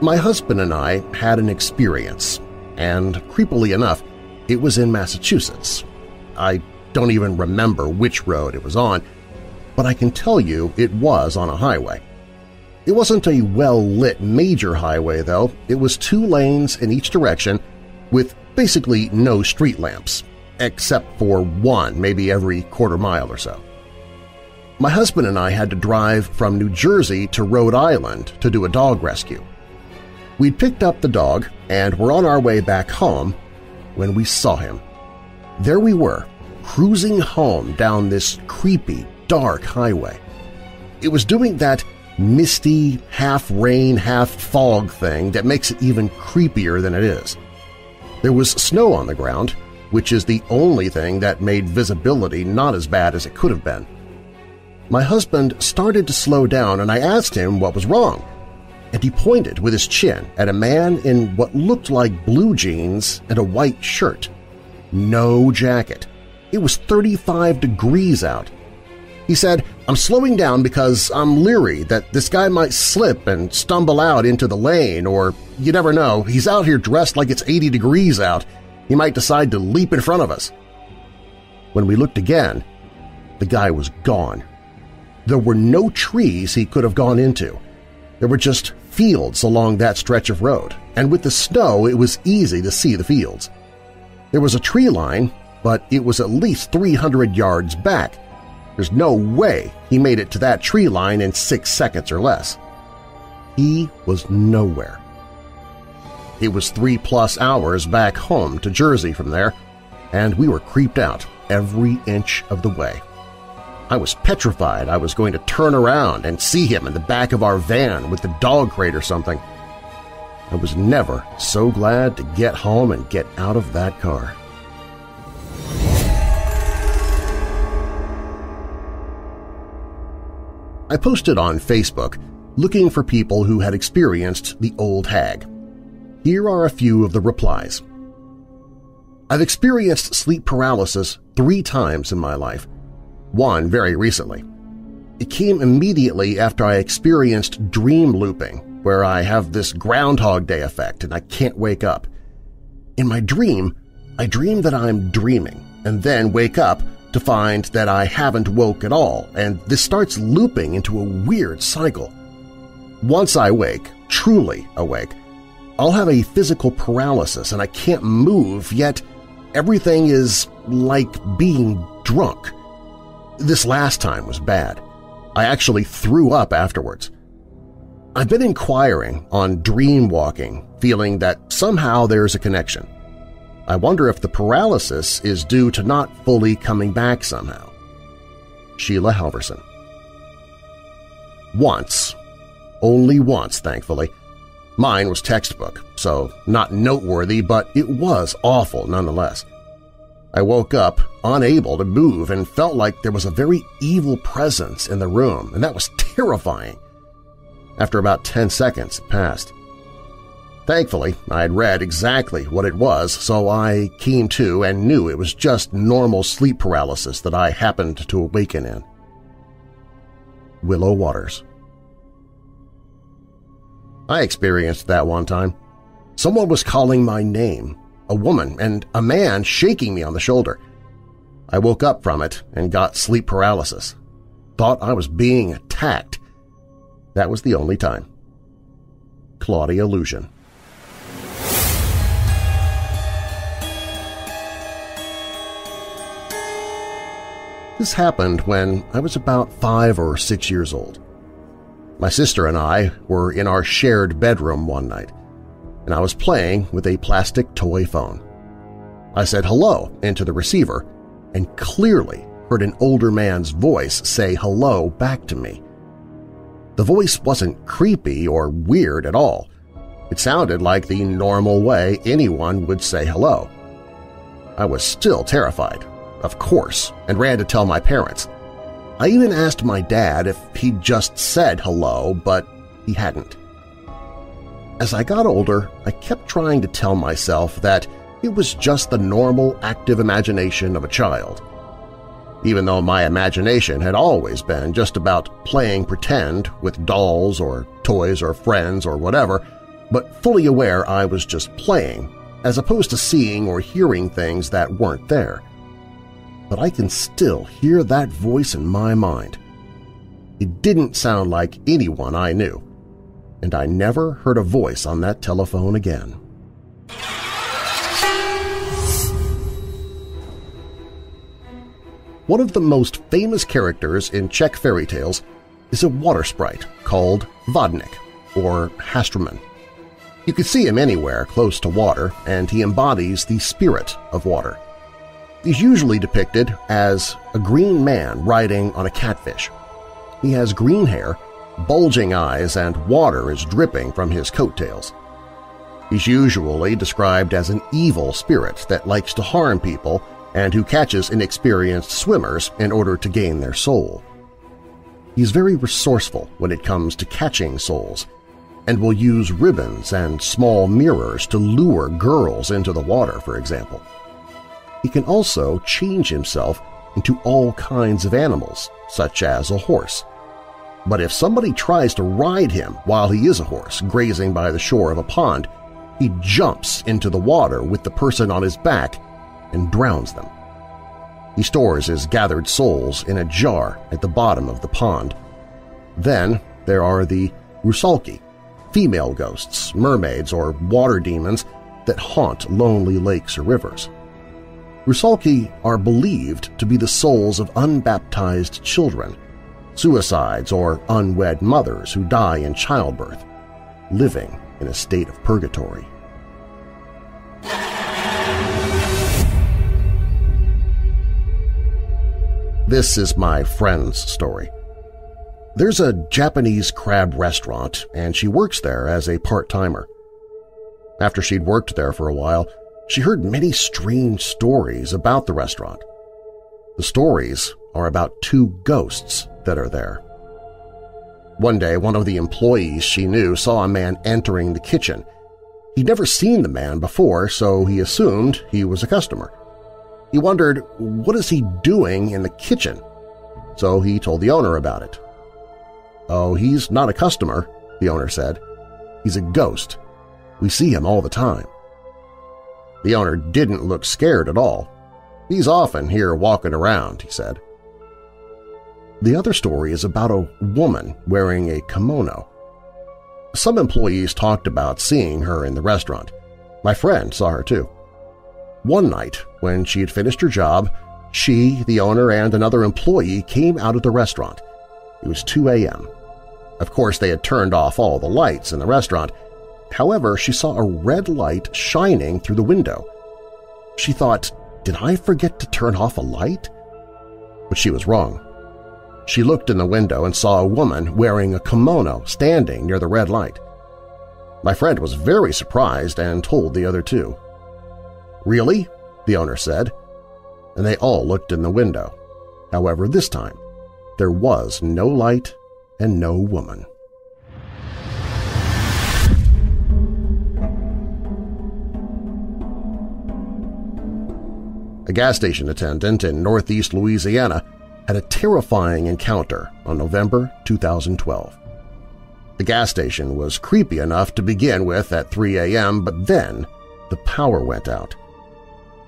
My husband and I had an experience, and creepily enough, it was in Massachusetts. I don't even remember which road it was on, but I can tell you it was on a highway. It wasn't a well-lit major highway, though. It was two lanes in each direction with basically no street lamps, except for one maybe every quarter mile or so. My husband and I had to drive from New Jersey to Rhode Island to do a dog rescue. We'd picked up the dog and were on our way back home when we saw him. There we were, cruising home down this creepy, dark highway. It was doing that misty, half-rain, half-fog thing that makes it even creepier than it is. There was snow on the ground, which is the only thing that made visibility not as bad as it could have been. My husband started to slow down and I asked him what was wrong, and he pointed with his chin at a man in what looked like blue jeans and a white shirt. No jacket. It was 35 degrees out. He said, I'm slowing down because I'm leery that this guy might slip and stumble out into the lane or, you never know, he's out here dressed like it's 80 degrees out. He might decide to leap in front of us. When we looked again, the guy was gone. There were no trees he could have gone into. There were just fields along that stretch of road, and with the snow it was easy to see the fields. There was a tree line, but it was at least 300 yards back. There's no way he made it to that tree line in six seconds or less. He was nowhere. It was three-plus hours back home to Jersey from there, and we were creeped out every inch of the way. I was petrified I was going to turn around and see him in the back of our van with the dog crate or something. I was never so glad to get home and get out of that car. I posted on Facebook looking for people who had experienced the old hag. Here are a few of the replies. I've experienced sleep paralysis three times in my life one very recently. It came immediately after I experienced dream looping, where I have this Groundhog Day effect and I can't wake up. In my dream, I dream that I'm dreaming and then wake up to find that I haven't woke at all, and this starts looping into a weird cycle. Once I wake, truly awake, I'll have a physical paralysis and I can't move, yet everything is like being drunk. This last time was bad. I actually threw up afterwards. I've been inquiring on dream walking, feeling that somehow there's a connection. I wonder if the paralysis is due to not fully coming back somehow. Sheila Halverson Once, only once thankfully, mine was textbook, so not noteworthy, but it was awful nonetheless. I woke up unable to move and felt like there was a very evil presence in the room, and that was terrifying. After about 10 seconds, it passed. Thankfully, I had read exactly what it was, so I came to and knew it was just normal sleep paralysis that I happened to awaken in. Willow Waters I experienced that one time. Someone was calling my name, a woman and a man shaking me on the shoulder. I woke up from it and got sleep paralysis. Thought I was being attacked. That was the only time. Claudia Illusion. This happened when I was about five or six years old. My sister and I were in our shared bedroom one night and I was playing with a plastic toy phone. I said hello into the receiver and clearly heard an older man's voice say hello back to me. The voice wasn't creepy or weird at all. It sounded like the normal way anyone would say hello. I was still terrified, of course, and ran to tell my parents. I even asked my dad if he'd just said hello, but he hadn't. As I got older, I kept trying to tell myself that it was just the normal active imagination of a child. Even though my imagination had always been just about playing pretend with dolls or toys or friends or whatever, but fully aware I was just playing, as opposed to seeing or hearing things that weren't there. But I can still hear that voice in my mind. It didn't sound like anyone I knew, and I never heard a voice on that telephone again. One of the most famous characters in Czech fairy tales is a water sprite called Vodnik, or Hastromen. You can see him anywhere close to water, and he embodies the spirit of water. He's usually depicted as a green man riding on a catfish. He has green hair, bulging eyes, and water is dripping from his coattails. He's usually described as an evil spirit that likes to harm people and who catches inexperienced swimmers in order to gain their soul. He's very resourceful when it comes to catching souls and will use ribbons and small mirrors to lure girls into the water, for example. He can also change himself into all kinds of animals, such as a horse. But if somebody tries to ride him while he is a horse grazing by the shore of a pond, he jumps into the water with the person on his back and drowns them. He stores his gathered souls in a jar at the bottom of the pond. Then there are the Rusalki, female ghosts, mermaids, or water demons that haunt lonely lakes or rivers. Rusalki are believed to be the souls of unbaptized children, suicides or unwed mothers who die in childbirth, living in a state of purgatory. This is my friend's story. There's a Japanese crab restaurant, and she works there as a part-timer. After she'd worked there for a while, she heard many strange stories about the restaurant. The stories are about two ghosts that are there. One day, one of the employees she knew saw a man entering the kitchen. He'd never seen the man before, so he assumed he was a customer. He wondered, what is he doing in the kitchen? So he told the owner about it. Oh, he's not a customer, the owner said. He's a ghost. We see him all the time. The owner didn't look scared at all. He's often here walking around, he said. The other story is about a woman wearing a kimono. Some employees talked about seeing her in the restaurant. My friend saw her too. One night, when she had finished her job, she, the owner, and another employee came out of the restaurant. It was 2 a.m. Of course, they had turned off all the lights in the restaurant. However, she saw a red light shining through the window. She thought, did I forget to turn off a light? But she was wrong. She looked in the window and saw a woman wearing a kimono standing near the red light. My friend was very surprised and told the other two. Really? the owner said, and they all looked in the window. However, this time there was no light and no woman. A gas station attendant in northeast Louisiana had a terrifying encounter on November 2012. The gas station was creepy enough to begin with at 3 a.m., but then the power went out.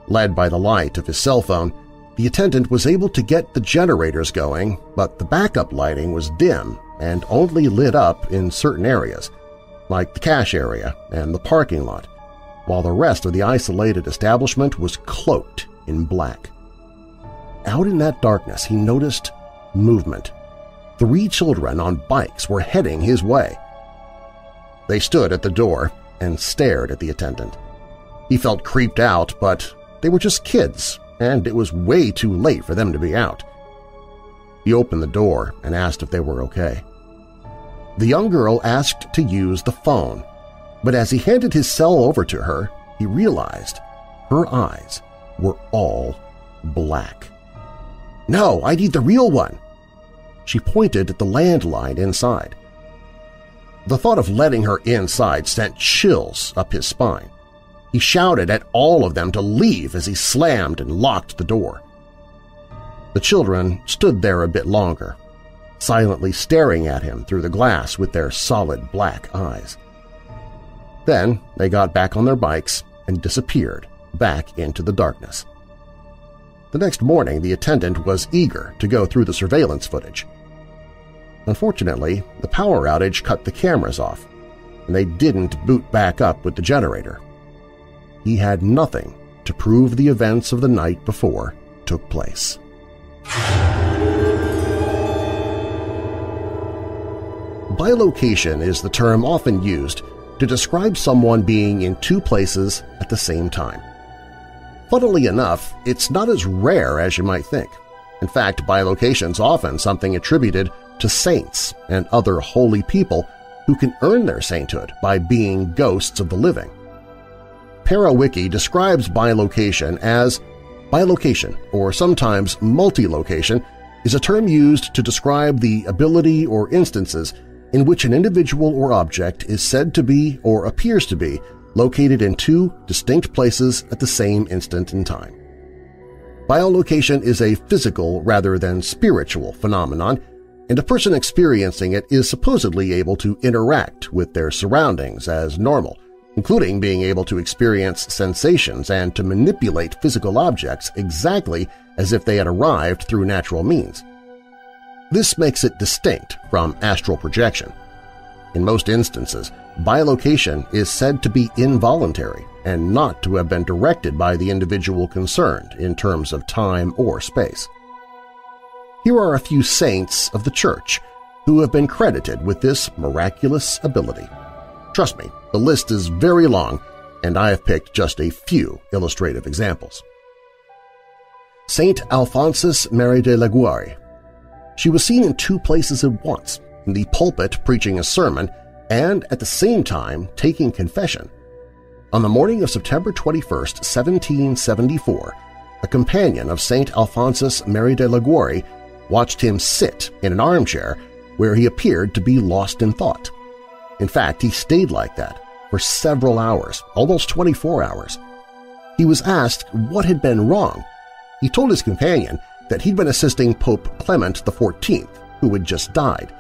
Led by the light of his cell phone, the attendant was able to get the generators going, but the backup lighting was dim and only lit up in certain areas, like the cash area and the parking lot, while the rest of the isolated establishment was cloaked in black. Out in that darkness he noticed movement. Three children on bikes were heading his way. They stood at the door and stared at the attendant. He felt creeped out, but they were just kids, and it was way too late for them to be out. He opened the door and asked if they were okay. The young girl asked to use the phone, but as he handed his cell over to her, he realized her eyes were all black. No, I need the real one! She pointed at the landline inside. The thought of letting her inside sent chills up his spine. He shouted at all of them to leave as he slammed and locked the door. The children stood there a bit longer, silently staring at him through the glass with their solid black eyes. Then they got back on their bikes and disappeared back into the darkness. The next morning, the attendant was eager to go through the surveillance footage. Unfortunately, the power outage cut the cameras off, and they didn't boot back up with the generator. He had nothing to prove the events of the night before took place. Bilocation is the term often used to describe someone being in two places at the same time. Funnily enough, it's not as rare as you might think. In fact, bilocation's often something attributed to saints and other holy people who can earn their sainthood by being ghosts of the living. ParaWiki describes bilocation as bilocation, or sometimes multi-location, is a term used to describe the ability or instances in which an individual or object is said to be or appears to be located in two distinct places at the same instant in time. Bilocation is a physical rather than spiritual phenomenon, and a person experiencing it is supposedly able to interact with their surroundings as normal, including being able to experience sensations and to manipulate physical objects exactly as if they had arrived through natural means. This makes it distinct from astral projection. In most instances, bilocation is said to be involuntary and not to have been directed by the individual concerned in terms of time or space. Here are a few saints of the Church who have been credited with this miraculous ability. Trust me, the list is very long, and I have picked just a few illustrative examples. Saint Alphonsus Mary de Liguori she was seen in two places at once, in the pulpit preaching a sermon and at the same time taking confession. On the morning of September 21, 1774, a companion of St. Alphonsus Mary de Liguori watched him sit in an armchair where he appeared to be lost in thought. In fact, he stayed like that for several hours, almost 24 hours. He was asked what had been wrong. He told his companion that he'd been assisting Pope Clement XIV, who had just died.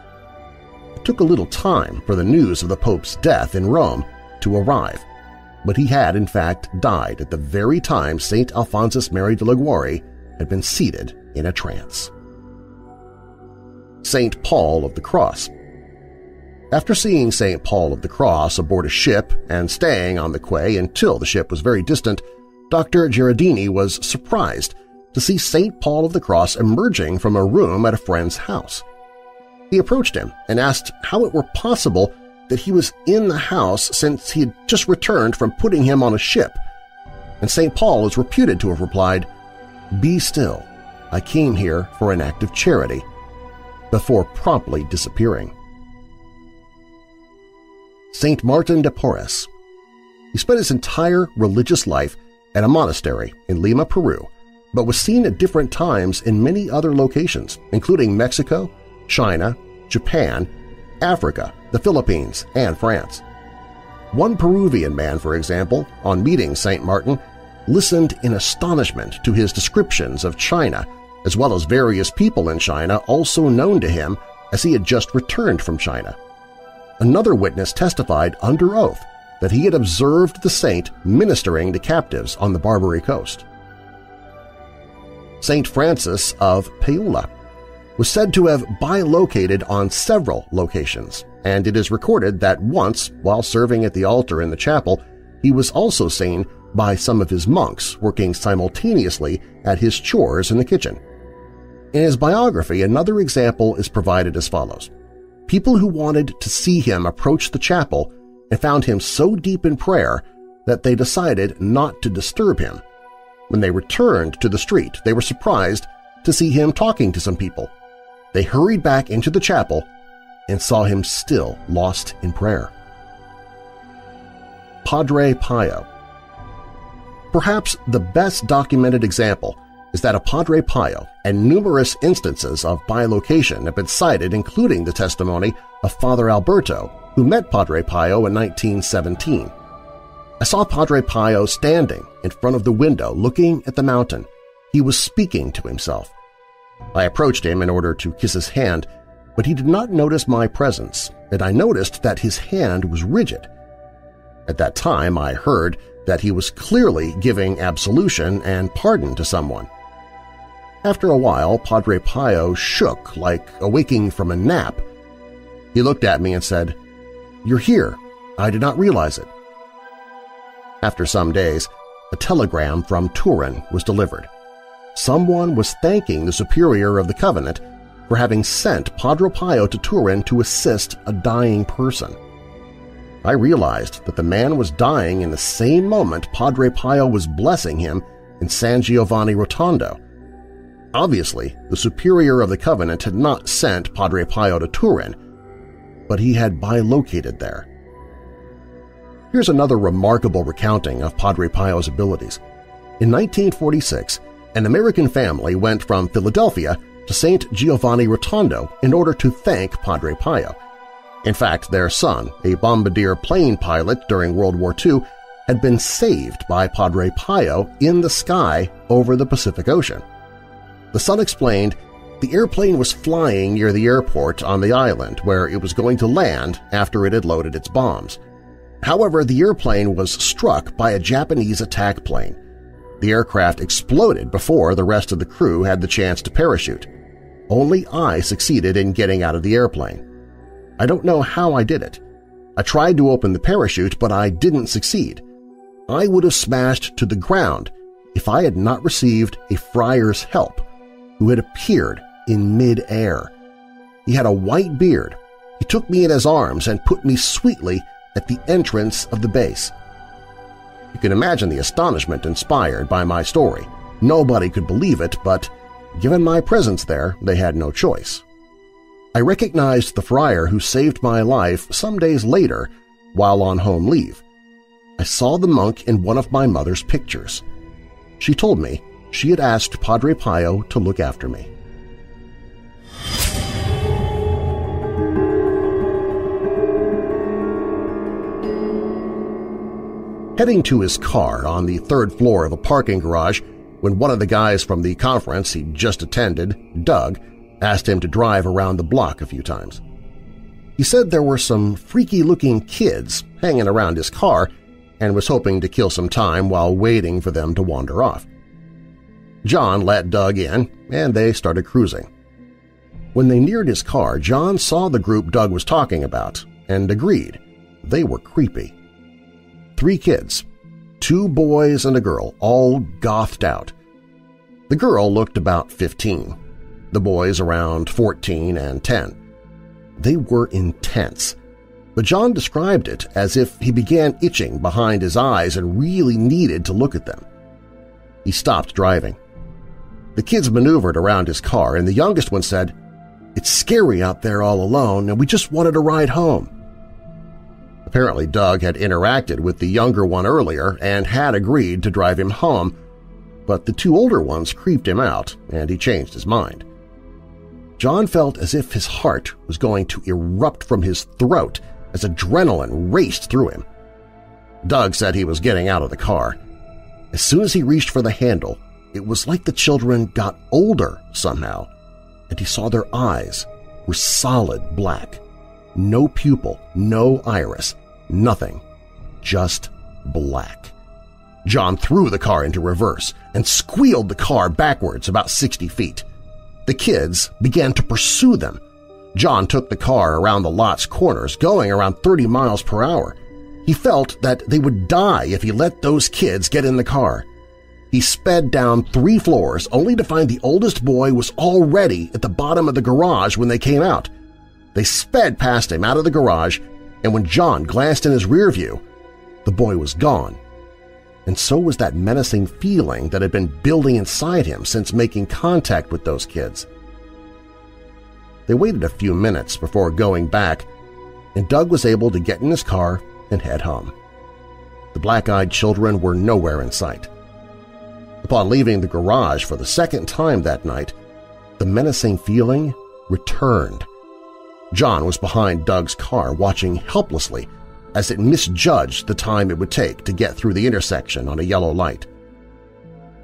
Took a little time for the news of the Pope's death in Rome to arrive, but he had in fact died at the very time St. Alphonsus Mary de Liguori had been seated in a trance. St. Paul of the Cross After seeing St. Paul of the Cross aboard a ship and staying on the quay until the ship was very distant, Dr. Girardini was surprised to see St. Paul of the Cross emerging from a room at a friend's house. He approached him and asked how it were possible that he was in the house since he had just returned from putting him on a ship, and St. Paul is reputed to have replied, Be still, I came here for an act of charity, before promptly disappearing. St. Martin de Porres He spent his entire religious life at a monastery in Lima, Peru, but was seen at different times in many other locations, including Mexico, China, Japan, Africa, the Philippines, and France. One Peruvian man, for example, on meeting St. Martin, listened in astonishment to his descriptions of China as well as various people in China also known to him as he had just returned from China. Another witness testified under oath that he had observed the saint ministering to captives on the Barbary Coast. St. Francis of Paola, was said to have bilocated on several locations, and it is recorded that once, while serving at the altar in the chapel, he was also seen by some of his monks working simultaneously at his chores in the kitchen. In his biography, another example is provided as follows. People who wanted to see him approach the chapel and found him so deep in prayer that they decided not to disturb him when they returned to the street, they were surprised to see him talking to some people. They hurried back into the chapel and saw him still lost in prayer. Padre Pio Perhaps the best documented example is that of Padre Pio, and numerous instances of bilocation have been cited including the testimony of Father Alberto, who met Padre Pio in 1917. I saw Padre Pio standing in front of the window looking at the mountain. He was speaking to himself. I approached him in order to kiss his hand, but he did not notice my presence, and I noticed that his hand was rigid. At that time, I heard that he was clearly giving absolution and pardon to someone. After a while, Padre Pio shook like awaking from a nap. He looked at me and said, "'You're here. I did not realize it.' After some days, a telegram from Turin was delivered. Someone was thanking the superior of the Covenant for having sent Padre Pio to Turin to assist a dying person. I realized that the man was dying in the same moment Padre Pio was blessing him in San Giovanni Rotondo, Obviously, the Superior of the Covenant had not sent Padre Pio to Turin, but he had bilocated there. Here's another remarkable recounting of Padre Pio's abilities. In 1946, an American family went from Philadelphia to St. Giovanni Rotondo in order to thank Padre Pio. In fact, their son, a bombardier plane pilot during World War II, had been saved by Padre Pio in the sky over the Pacific Ocean. The son explained the airplane was flying near the airport on the island where it was going to land after it had loaded its bombs. However, the airplane was struck by a Japanese attack plane. The aircraft exploded before the rest of the crew had the chance to parachute. Only I succeeded in getting out of the airplane. I don't know how I did it. I tried to open the parachute, but I didn't succeed. I would have smashed to the ground if I had not received a friar's help who had appeared in mid-air. He had a white beard. He took me in his arms and put me sweetly at the entrance of the base. You can imagine the astonishment inspired by my story. Nobody could believe it, but given my presence there, they had no choice. I recognized the friar who saved my life some days later while on home leave. I saw the monk in one of my mother's pictures. She told me she had asked Padre Pio to look after me. Heading to his car on the third floor of a parking garage when one of the guys from the conference he just attended, Doug, asked him to drive around the block a few times. He said there were some freaky-looking kids hanging around his car and was hoping to kill some time while waiting for them to wander off. John let Doug in, and they started cruising. When they neared his car, John saw the group Doug was talking about and agreed they were creepy. Three kids, two boys and a girl, all gothed out. The girl looked about 15, the boys around 14 and 10. They were intense, but John described it as if he began itching behind his eyes and really needed to look at them. He stopped driving. The kids maneuvered around his car, and the youngest one said, It's scary out there all alone, and we just wanted a ride home. Apparently Doug had interacted with the younger one earlier and had agreed to drive him home, but the two older ones creeped him out, and he changed his mind. John felt as if his heart was going to erupt from his throat as adrenaline raced through him. Doug said he was getting out of the car. As soon as he reached for the handle, it was like the children got older somehow, and he saw their eyes were solid black. No pupil, no iris, nothing, just black. John threw the car into reverse and squealed the car backwards about 60 feet. The kids began to pursue them. John took the car around the lot's corners, going around 30 miles per hour. He felt that they would die if he let those kids get in the car. He sped down three floors only to find the oldest boy was already at the bottom of the garage when they came out. They sped past him out of the garage, and when John glanced in his rear view, the boy was gone. And so was that menacing feeling that had been building inside him since making contact with those kids. They waited a few minutes before going back, and Doug was able to get in his car and head home. The black-eyed children were nowhere in sight. Upon leaving the garage for the second time that night, the menacing feeling returned. John was behind Doug's car watching helplessly as it misjudged the time it would take to get through the intersection on a yellow light.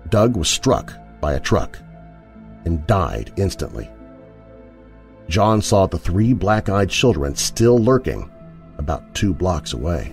Doug was struck by a truck and died instantly. John saw the three black-eyed children still lurking about two blocks away.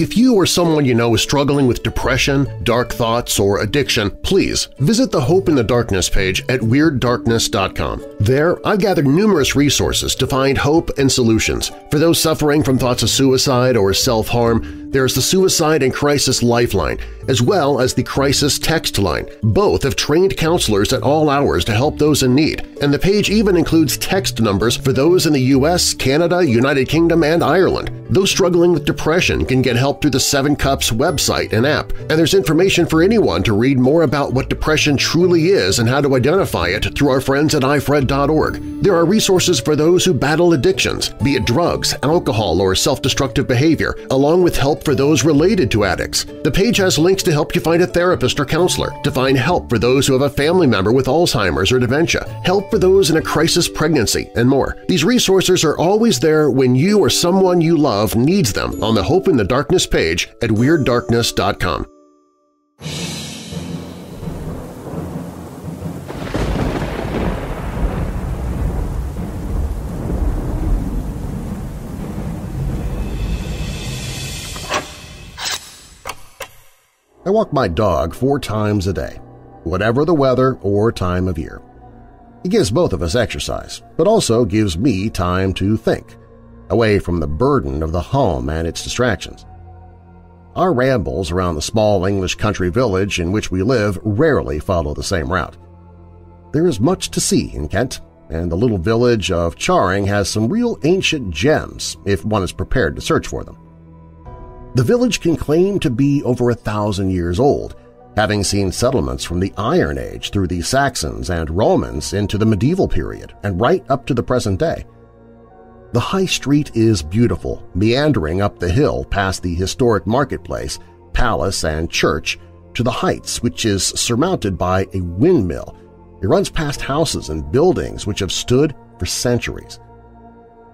If you or someone you know is struggling with depression, dark thoughts, or addiction, please visit the Hope in the Darkness page at WeirdDarkness.com. There, I've gathered numerous resources to find hope and solutions. For those suffering from thoughts of suicide or self-harm, there's the Suicide and Crisis Lifeline, as well as the Crisis Text Line. Both have trained counselors at all hours to help those in need, and the page even includes text numbers for those in the U.S., Canada, United Kingdom, and Ireland. Those struggling with depression can get help through the Seven Cups website and app, and there's information for anyone to read more about what depression truly is and how to identify it through our friends at ifred.org. There are resources for those who battle addictions, be it drugs, alcohol, or self-destructive behavior, along with help for those related to addicts. The page has links to help you find a therapist or counselor, to find help for those who have a family member with Alzheimer's or dementia, help for those in a crisis pregnancy, and more. These resources are always there when you or someone you love needs them on the Hope in the Darkness page at WeirdDarkness.com. I walk my dog four times a day, whatever the weather or time of year. It gives both of us exercise, but also gives me time to think, away from the burden of the home and its distractions. Our rambles around the small English country village in which we live rarely follow the same route. There is much to see in Kent, and the little village of Charing has some real ancient gems if one is prepared to search for them. The village can claim to be over a thousand years old, having seen settlements from the Iron Age through the Saxons and Romans into the medieval period and right up to the present day. The High Street is beautiful, meandering up the hill past the historic marketplace, palace, and church to the heights which is surmounted by a windmill. It runs past houses and buildings which have stood for centuries.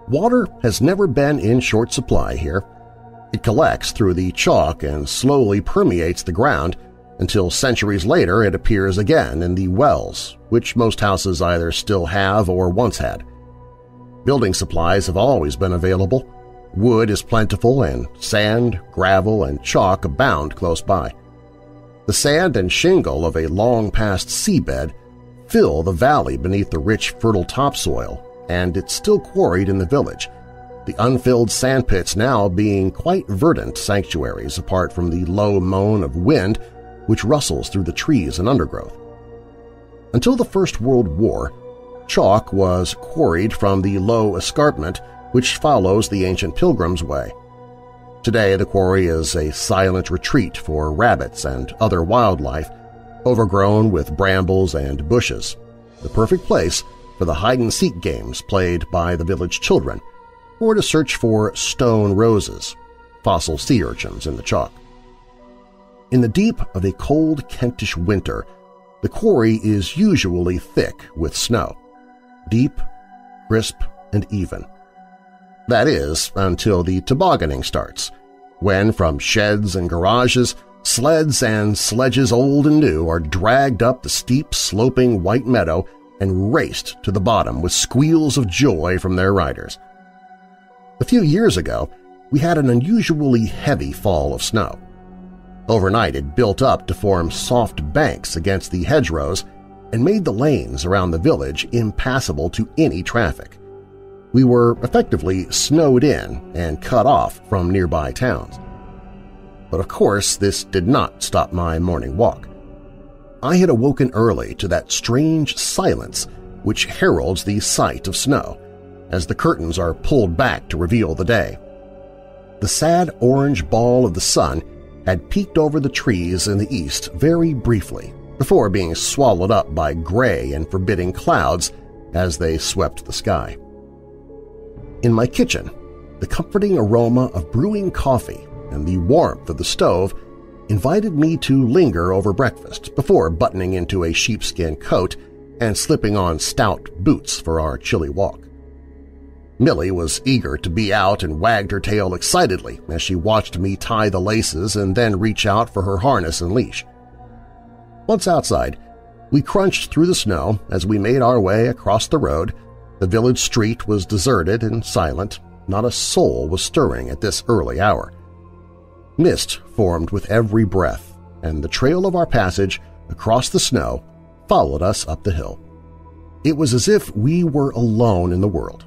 Water has never been in short supply here. It collects through the chalk and slowly permeates the ground until centuries later it appears again in the wells, which most houses either still have or once had. Building supplies have always been available. Wood is plentiful and sand, gravel, and chalk abound close by. The sand and shingle of a long-past seabed fill the valley beneath the rich, fertile topsoil, and it's still quarried in the village, the unfilled sandpits now being quite verdant sanctuaries apart from the low moan of wind which rustles through the trees and undergrowth. Until the First World War, Chalk was quarried from the low escarpment which follows the ancient Pilgrim's Way. Today the quarry is a silent retreat for rabbits and other wildlife, overgrown with brambles and bushes, the perfect place for the hide-and-seek games played by the village children, or to search for stone roses, fossil sea urchins in the chalk. In the deep of a cold Kentish winter, the quarry is usually thick with snow deep, crisp, and even. That is, until the tobogganing starts, when from sheds and garages, sleds and sledges old and new are dragged up the steep, sloping white meadow and raced to the bottom with squeals of joy from their riders. A few years ago, we had an unusually heavy fall of snow. Overnight it built up to form soft banks against the hedgerows and made the lanes around the village impassable to any traffic. We were effectively snowed in and cut off from nearby towns. But of course this did not stop my morning walk. I had awoken early to that strange silence which heralds the sight of snow, as the curtains are pulled back to reveal the day. The sad orange ball of the sun had peeked over the trees in the east very briefly before being swallowed up by gray and forbidding clouds as they swept the sky. In my kitchen, the comforting aroma of brewing coffee and the warmth of the stove invited me to linger over breakfast before buttoning into a sheepskin coat and slipping on stout boots for our chilly walk. Millie was eager to be out and wagged her tail excitedly as she watched me tie the laces and then reach out for her harness and leash. Once outside, we crunched through the snow as we made our way across the road. The village street was deserted and silent. Not a soul was stirring at this early hour. Mist formed with every breath, and the trail of our passage across the snow followed us up the hill. It was as if we were alone in the world,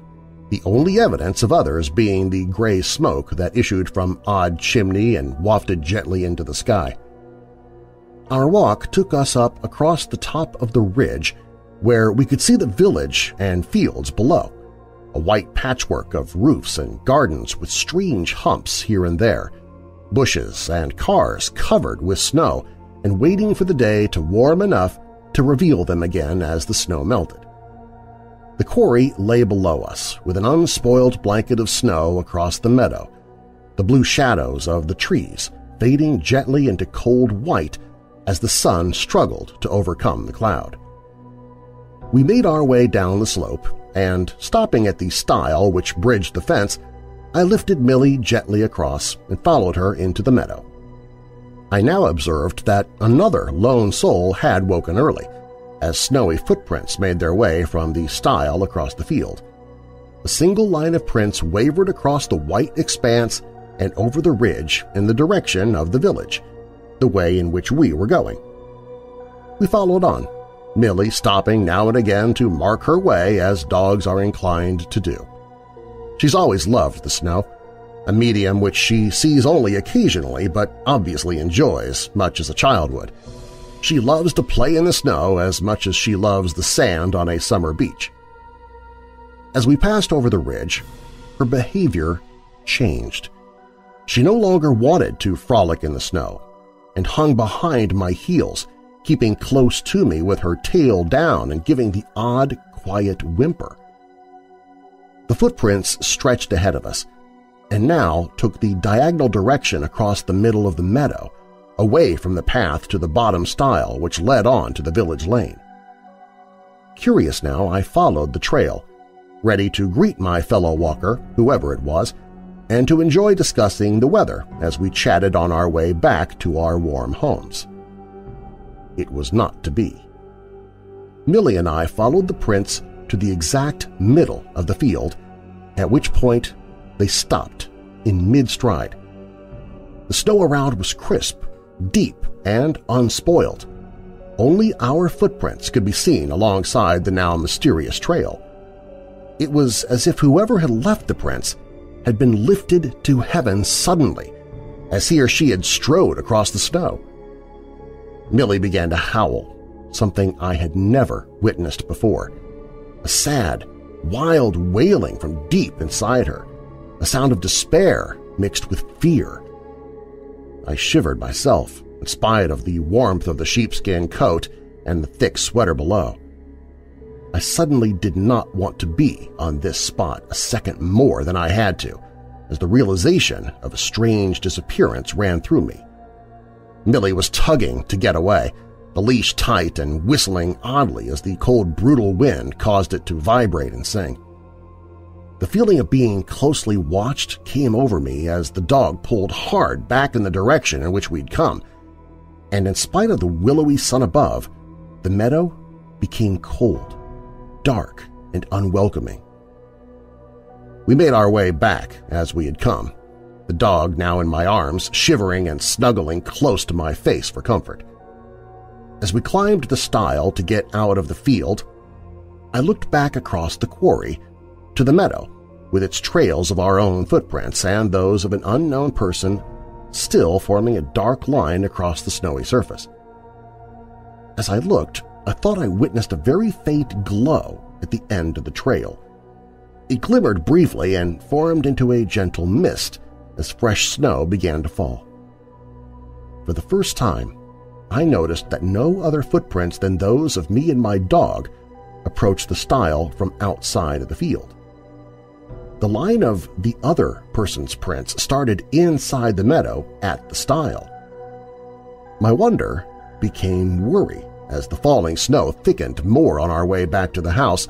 the only evidence of others being the gray smoke that issued from odd chimney and wafted gently into the sky. Our walk took us up across the top of the ridge where we could see the village and fields below, a white patchwork of roofs and gardens with strange humps here and there, bushes and cars covered with snow and waiting for the day to warm enough to reveal them again as the snow melted. The quarry lay below us with an unspoiled blanket of snow across the meadow, the blue shadows of the trees fading gently into cold white as the sun struggled to overcome the cloud. We made our way down the slope, and, stopping at the stile which bridged the fence, I lifted Millie gently across and followed her into the meadow. I now observed that another lone soul had woken early, as snowy footprints made their way from the stile across the field. A single line of prints wavered across the white expanse and over the ridge in the direction of the village, the way in which we were going. We followed on, Millie stopping now and again to mark her way as dogs are inclined to do. She's always loved the snow, a medium which she sees only occasionally but obviously enjoys, much as a child would. She loves to play in the snow as much as she loves the sand on a summer beach. As we passed over the ridge, her behavior changed. She no longer wanted to frolic in the snow and hung behind my heels, keeping close to me with her tail down and giving the odd, quiet whimper. The footprints stretched ahead of us, and now took the diagonal direction across the middle of the meadow, away from the path to the bottom stile which led on to the village lane. Curious now, I followed the trail, ready to greet my fellow walker, whoever it was, and to enjoy discussing the weather as we chatted on our way back to our warm homes it was not to be. Millie and I followed the prints to the exact middle of the field, at which point they stopped in mid-stride. The snow around was crisp, deep, and unspoiled. Only our footprints could be seen alongside the now mysterious trail. It was as if whoever had left the prints had been lifted to heaven suddenly as he or she had strode across the snow. Millie began to howl, something I had never witnessed before. A sad, wild wailing from deep inside her, a sound of despair mixed with fear. I shivered myself in spite of the warmth of the sheepskin coat and the thick sweater below. I suddenly did not want to be on this spot a second more than I had to, as the realization of a strange disappearance ran through me. Millie was tugging to get away, the leash tight and whistling oddly as the cold, brutal wind caused it to vibrate and sing. The feeling of being closely watched came over me as the dog pulled hard back in the direction in which we'd come, and in spite of the willowy sun above, the meadow became cold, dark, and unwelcoming. We made our way back as we had come, the dog now in my arms, shivering and snuggling close to my face for comfort. As we climbed the stile to get out of the field, I looked back across the quarry to the meadow with its trails of our own footprints and those of an unknown person still forming a dark line across the snowy surface. As I looked, I thought I witnessed a very faint glow at the end of the trail. It glimmered briefly and formed into a gentle mist as fresh snow began to fall. For the first time, I noticed that no other footprints than those of me and my dog approached the stile from outside of the field. The line of the other person's prints started inside the meadow at the stile. My wonder became worry as the falling snow thickened more on our way back to the house,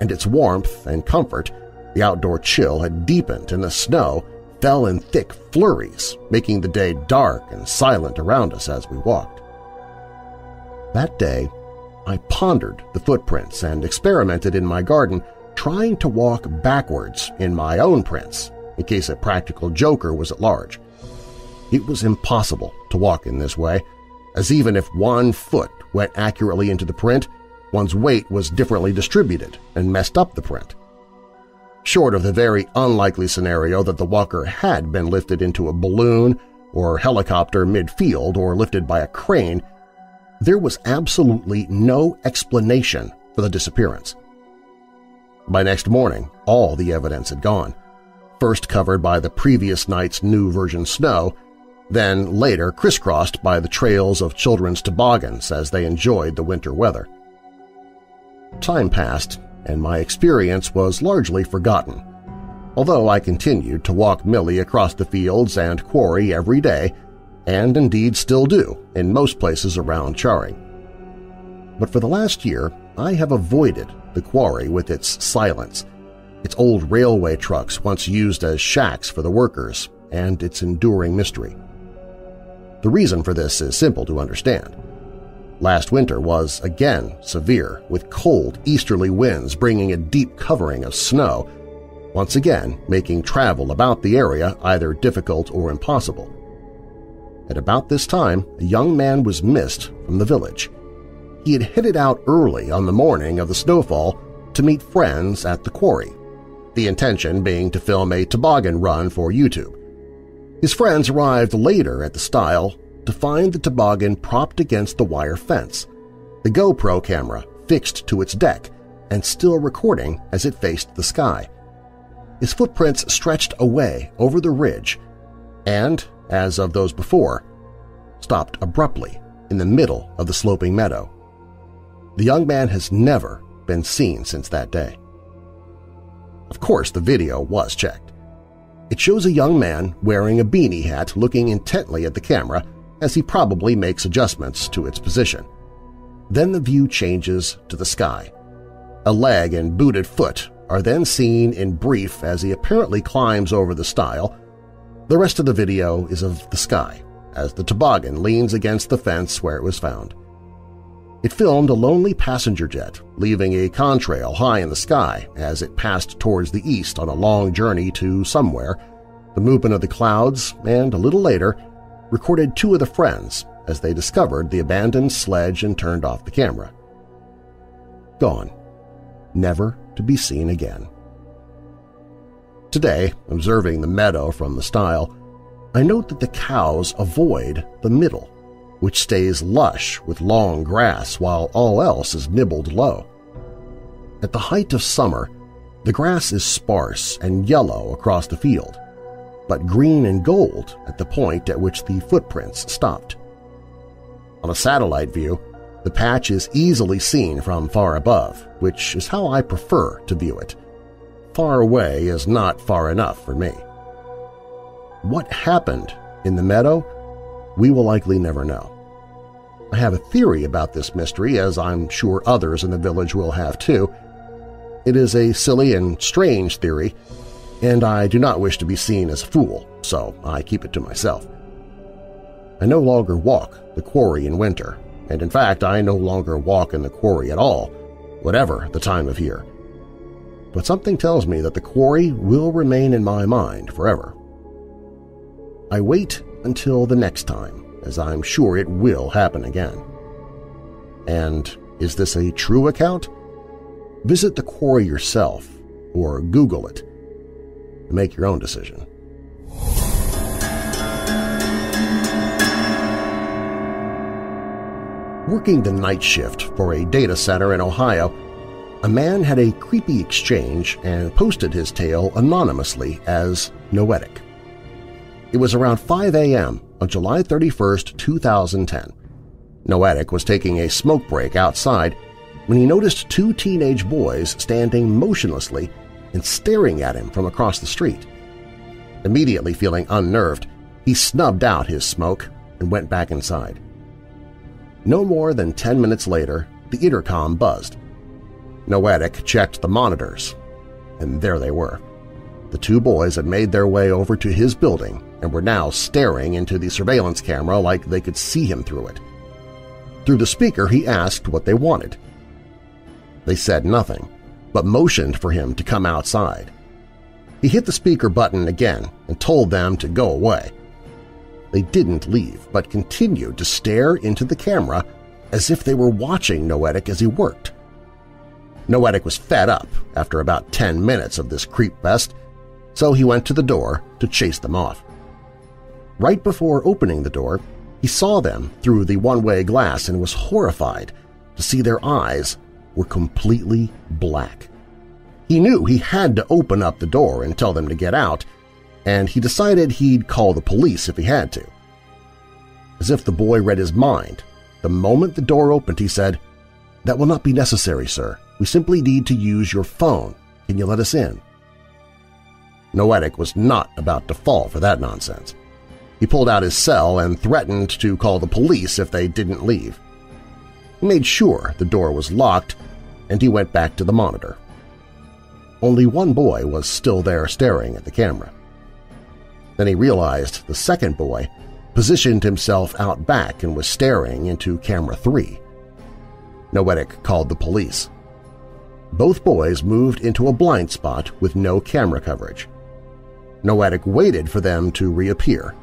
and its warmth and comfort, the outdoor chill had deepened and the snow fell in thick flurries, making the day dark and silent around us as we walked. That day, I pondered the footprints and experimented in my garden trying to walk backwards in my own prints in case a practical joker was at large. It was impossible to walk in this way, as even if one foot went accurately into the print, one's weight was differently distributed and messed up the print. Short of the very unlikely scenario that the walker had been lifted into a balloon or helicopter midfield or lifted by a crane, there was absolutely no explanation for the disappearance. By next morning, all the evidence had gone, first covered by the previous night's new version snow, then later crisscrossed by the trails of children's toboggans as they enjoyed the winter weather. Time passed, and my experience was largely forgotten, although I continued to walk Millie across the fields and quarry every day, and indeed still do in most places around Charing. But for the last year, I have avoided the quarry with its silence, its old railway trucks once used as shacks for the workers, and its enduring mystery. The reason for this is simple to understand. Last winter was again severe, with cold easterly winds bringing a deep covering of snow once again making travel about the area either difficult or impossible. At about this time, a young man was missed from the village. He had headed out early on the morning of the snowfall to meet friends at the quarry, the intention being to film a toboggan run for YouTube. His friends arrived later at the stile to find the toboggan propped against the wire fence, the GoPro camera fixed to its deck and still recording as it faced the sky. His footprints stretched away over the ridge and, as of those before, stopped abruptly in the middle of the sloping meadow. The young man has never been seen since that day. Of course, the video was checked. It shows a young man wearing a beanie hat looking intently at the camera as he probably makes adjustments to its position. Then the view changes to the sky. A leg and booted foot are then seen in brief as he apparently climbs over the stile. The rest of the video is of the sky, as the toboggan leans against the fence where it was found. It filmed a lonely passenger jet leaving a contrail high in the sky as it passed towards the east on a long journey to somewhere, the movement of the clouds, and a little later recorded two of the friends as they discovered the abandoned sledge and turned off the camera. Gone. Never to be seen again. Today, observing the meadow from the stile, I note that the cows avoid the middle, which stays lush with long grass while all else is nibbled low. At the height of summer, the grass is sparse and yellow across the field, but green and gold at the point at which the footprints stopped. On a satellite view, the patch is easily seen from far above, which is how I prefer to view it. Far away is not far enough for me. What happened in the meadow, we will likely never know. I have a theory about this mystery, as I'm sure others in the village will have too. It is a silly and strange theory, and I do not wish to be seen as a fool, so I keep it to myself. I no longer walk the quarry in winter, and in fact I no longer walk in the quarry at all, whatever the time of year. But something tells me that the quarry will remain in my mind forever. I wait until the next time, as I'm sure it will happen again. And is this a true account? Visit the quarry yourself or Google it. Make your own decision. Working the night shift for a data center in Ohio, a man had a creepy exchange and posted his tale anonymously as Noetic. It was around 5 a.m. on July 31, 2010. Noetic was taking a smoke break outside when he noticed two teenage boys standing motionlessly and staring at him from across the street. Immediately feeling unnerved, he snubbed out his smoke and went back inside. No more than 10 minutes later, the intercom buzzed. Noetic checked the monitors, and there they were. The two boys had made their way over to his building and were now staring into the surveillance camera like they could see him through it. Through the speaker, he asked what they wanted. They said nothing, but motioned for him to come outside. He hit the speaker button again and told them to go away. They didn't leave, but continued to stare into the camera as if they were watching Noetic as he worked. Noetic was fed up after about 10 minutes of this creep fest, so he went to the door to chase them off. Right before opening the door, he saw them through the one-way glass and was horrified to see their eyes were completely black. He knew he had to open up the door and tell them to get out, and he decided he'd call the police if he had to. As if the boy read his mind, the moment the door opened he said, "'That will not be necessary, sir. We simply need to use your phone. Can you let us in?' Noetic was not about to fall for that nonsense. He pulled out his cell and threatened to call the police if they didn't leave. He made sure the door was locked, and he went back to the monitor. Only one boy was still there staring at the camera. Then he realized the second boy positioned himself out back and was staring into camera 3. Noetic called the police. Both boys moved into a blind spot with no camera coverage. Noetic waited for them to reappear.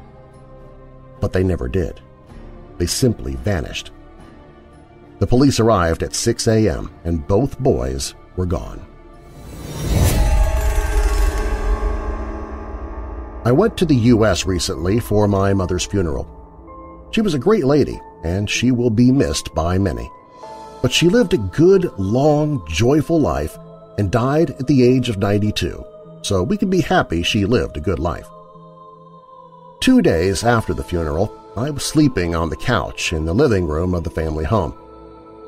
But they never did. They simply vanished. The police arrived at 6 a.m. and both boys were gone. I went to the U.S. recently for my mother's funeral. She was a great lady, and she will be missed by many. But she lived a good, long, joyful life and died at the age of 92, so we can be happy she lived a good life. Two days after the funeral, I was sleeping on the couch in the living room of the family home.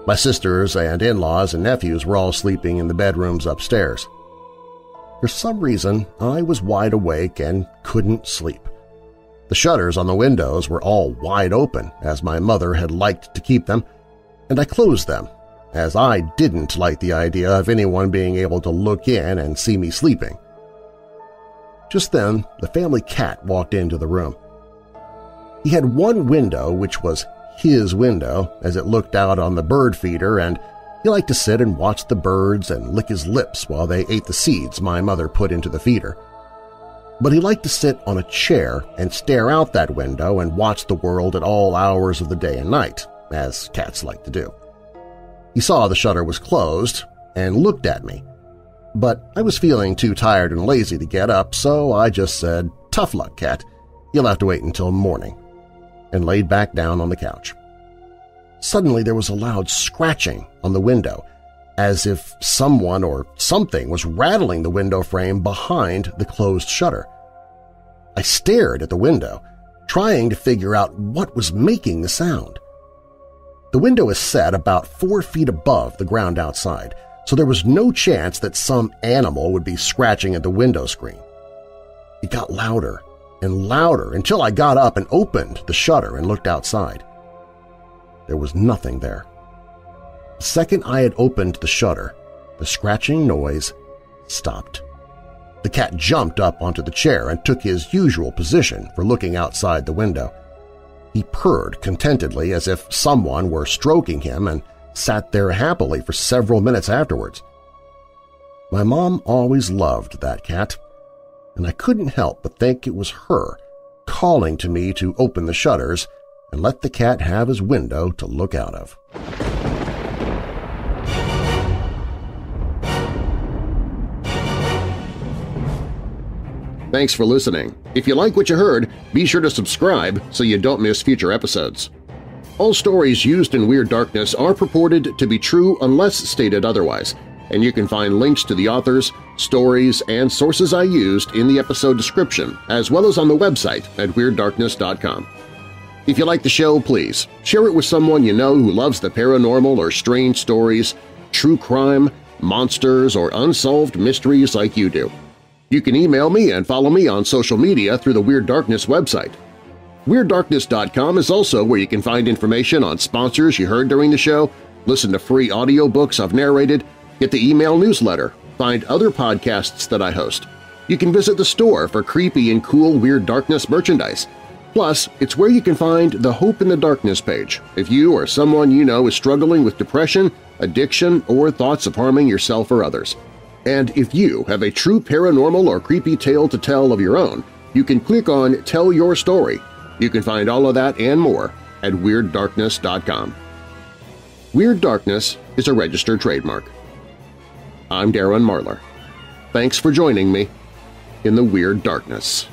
My sisters and in-laws and nephews were all sleeping in the bedrooms upstairs. For some reason, I was wide awake and couldn't sleep. The shutters on the windows were all wide open, as my mother had liked to keep them, and I closed them, as I didn't like the idea of anyone being able to look in and see me sleeping. Just then, the family cat walked into the room. He had one window which was his window as it looked out on the bird feeder and he liked to sit and watch the birds and lick his lips while they ate the seeds my mother put into the feeder. But he liked to sit on a chair and stare out that window and watch the world at all hours of the day and night, as cats like to do. He saw the shutter was closed and looked at me. But I was feeling too tired and lazy to get up, so I just said, tough luck, cat. You'll have to wait until morning, and laid back down on the couch. Suddenly there was a loud scratching on the window, as if someone or something was rattling the window frame behind the closed shutter. I stared at the window, trying to figure out what was making the sound. The window is set about four feet above the ground outside, so there was no chance that some animal would be scratching at the window screen. It got louder and louder until I got up and opened the shutter and looked outside. There was nothing there. The second I had opened the shutter, the scratching noise stopped. The cat jumped up onto the chair and took his usual position for looking outside the window. He purred contentedly as if someone were stroking him and sat there happily for several minutes afterwards. My mom always loved that cat, and I couldn't help but think it was her calling to me to open the shutters and let the cat have his window to look out of. Thanks for listening. If you like what you heard, be sure to subscribe so you don't miss future episodes. All stories used in Weird Darkness are purported to be true unless stated otherwise, and you can find links to the authors, stories, and sources I used in the episode description, as well as on the website at WeirdDarkness.com. If you like the show, please share it with someone you know who loves the paranormal or strange stories, true crime, monsters, or unsolved mysteries like you do. You can email me and follow me on social media through the Weird Darkness website. WeirdDarkness.com is also where you can find information on sponsors you heard during the show, listen to free audiobooks I've narrated, get the email newsletter, find other podcasts that I host. You can visit the store for creepy and cool Weird Darkness merchandise, Plus, it's where you can find the Hope in the Darkness page if you or someone you know is struggling with depression, addiction, or thoughts of harming yourself or others. And if you have a true paranormal or creepy tale to tell of your own, you can click on Tell Your Story You can find all of that and more at WeirdDarkness.com. Weird Darkness is a registered trademark. I'm Darren Marlar. Thanks for joining me in the Weird Darkness.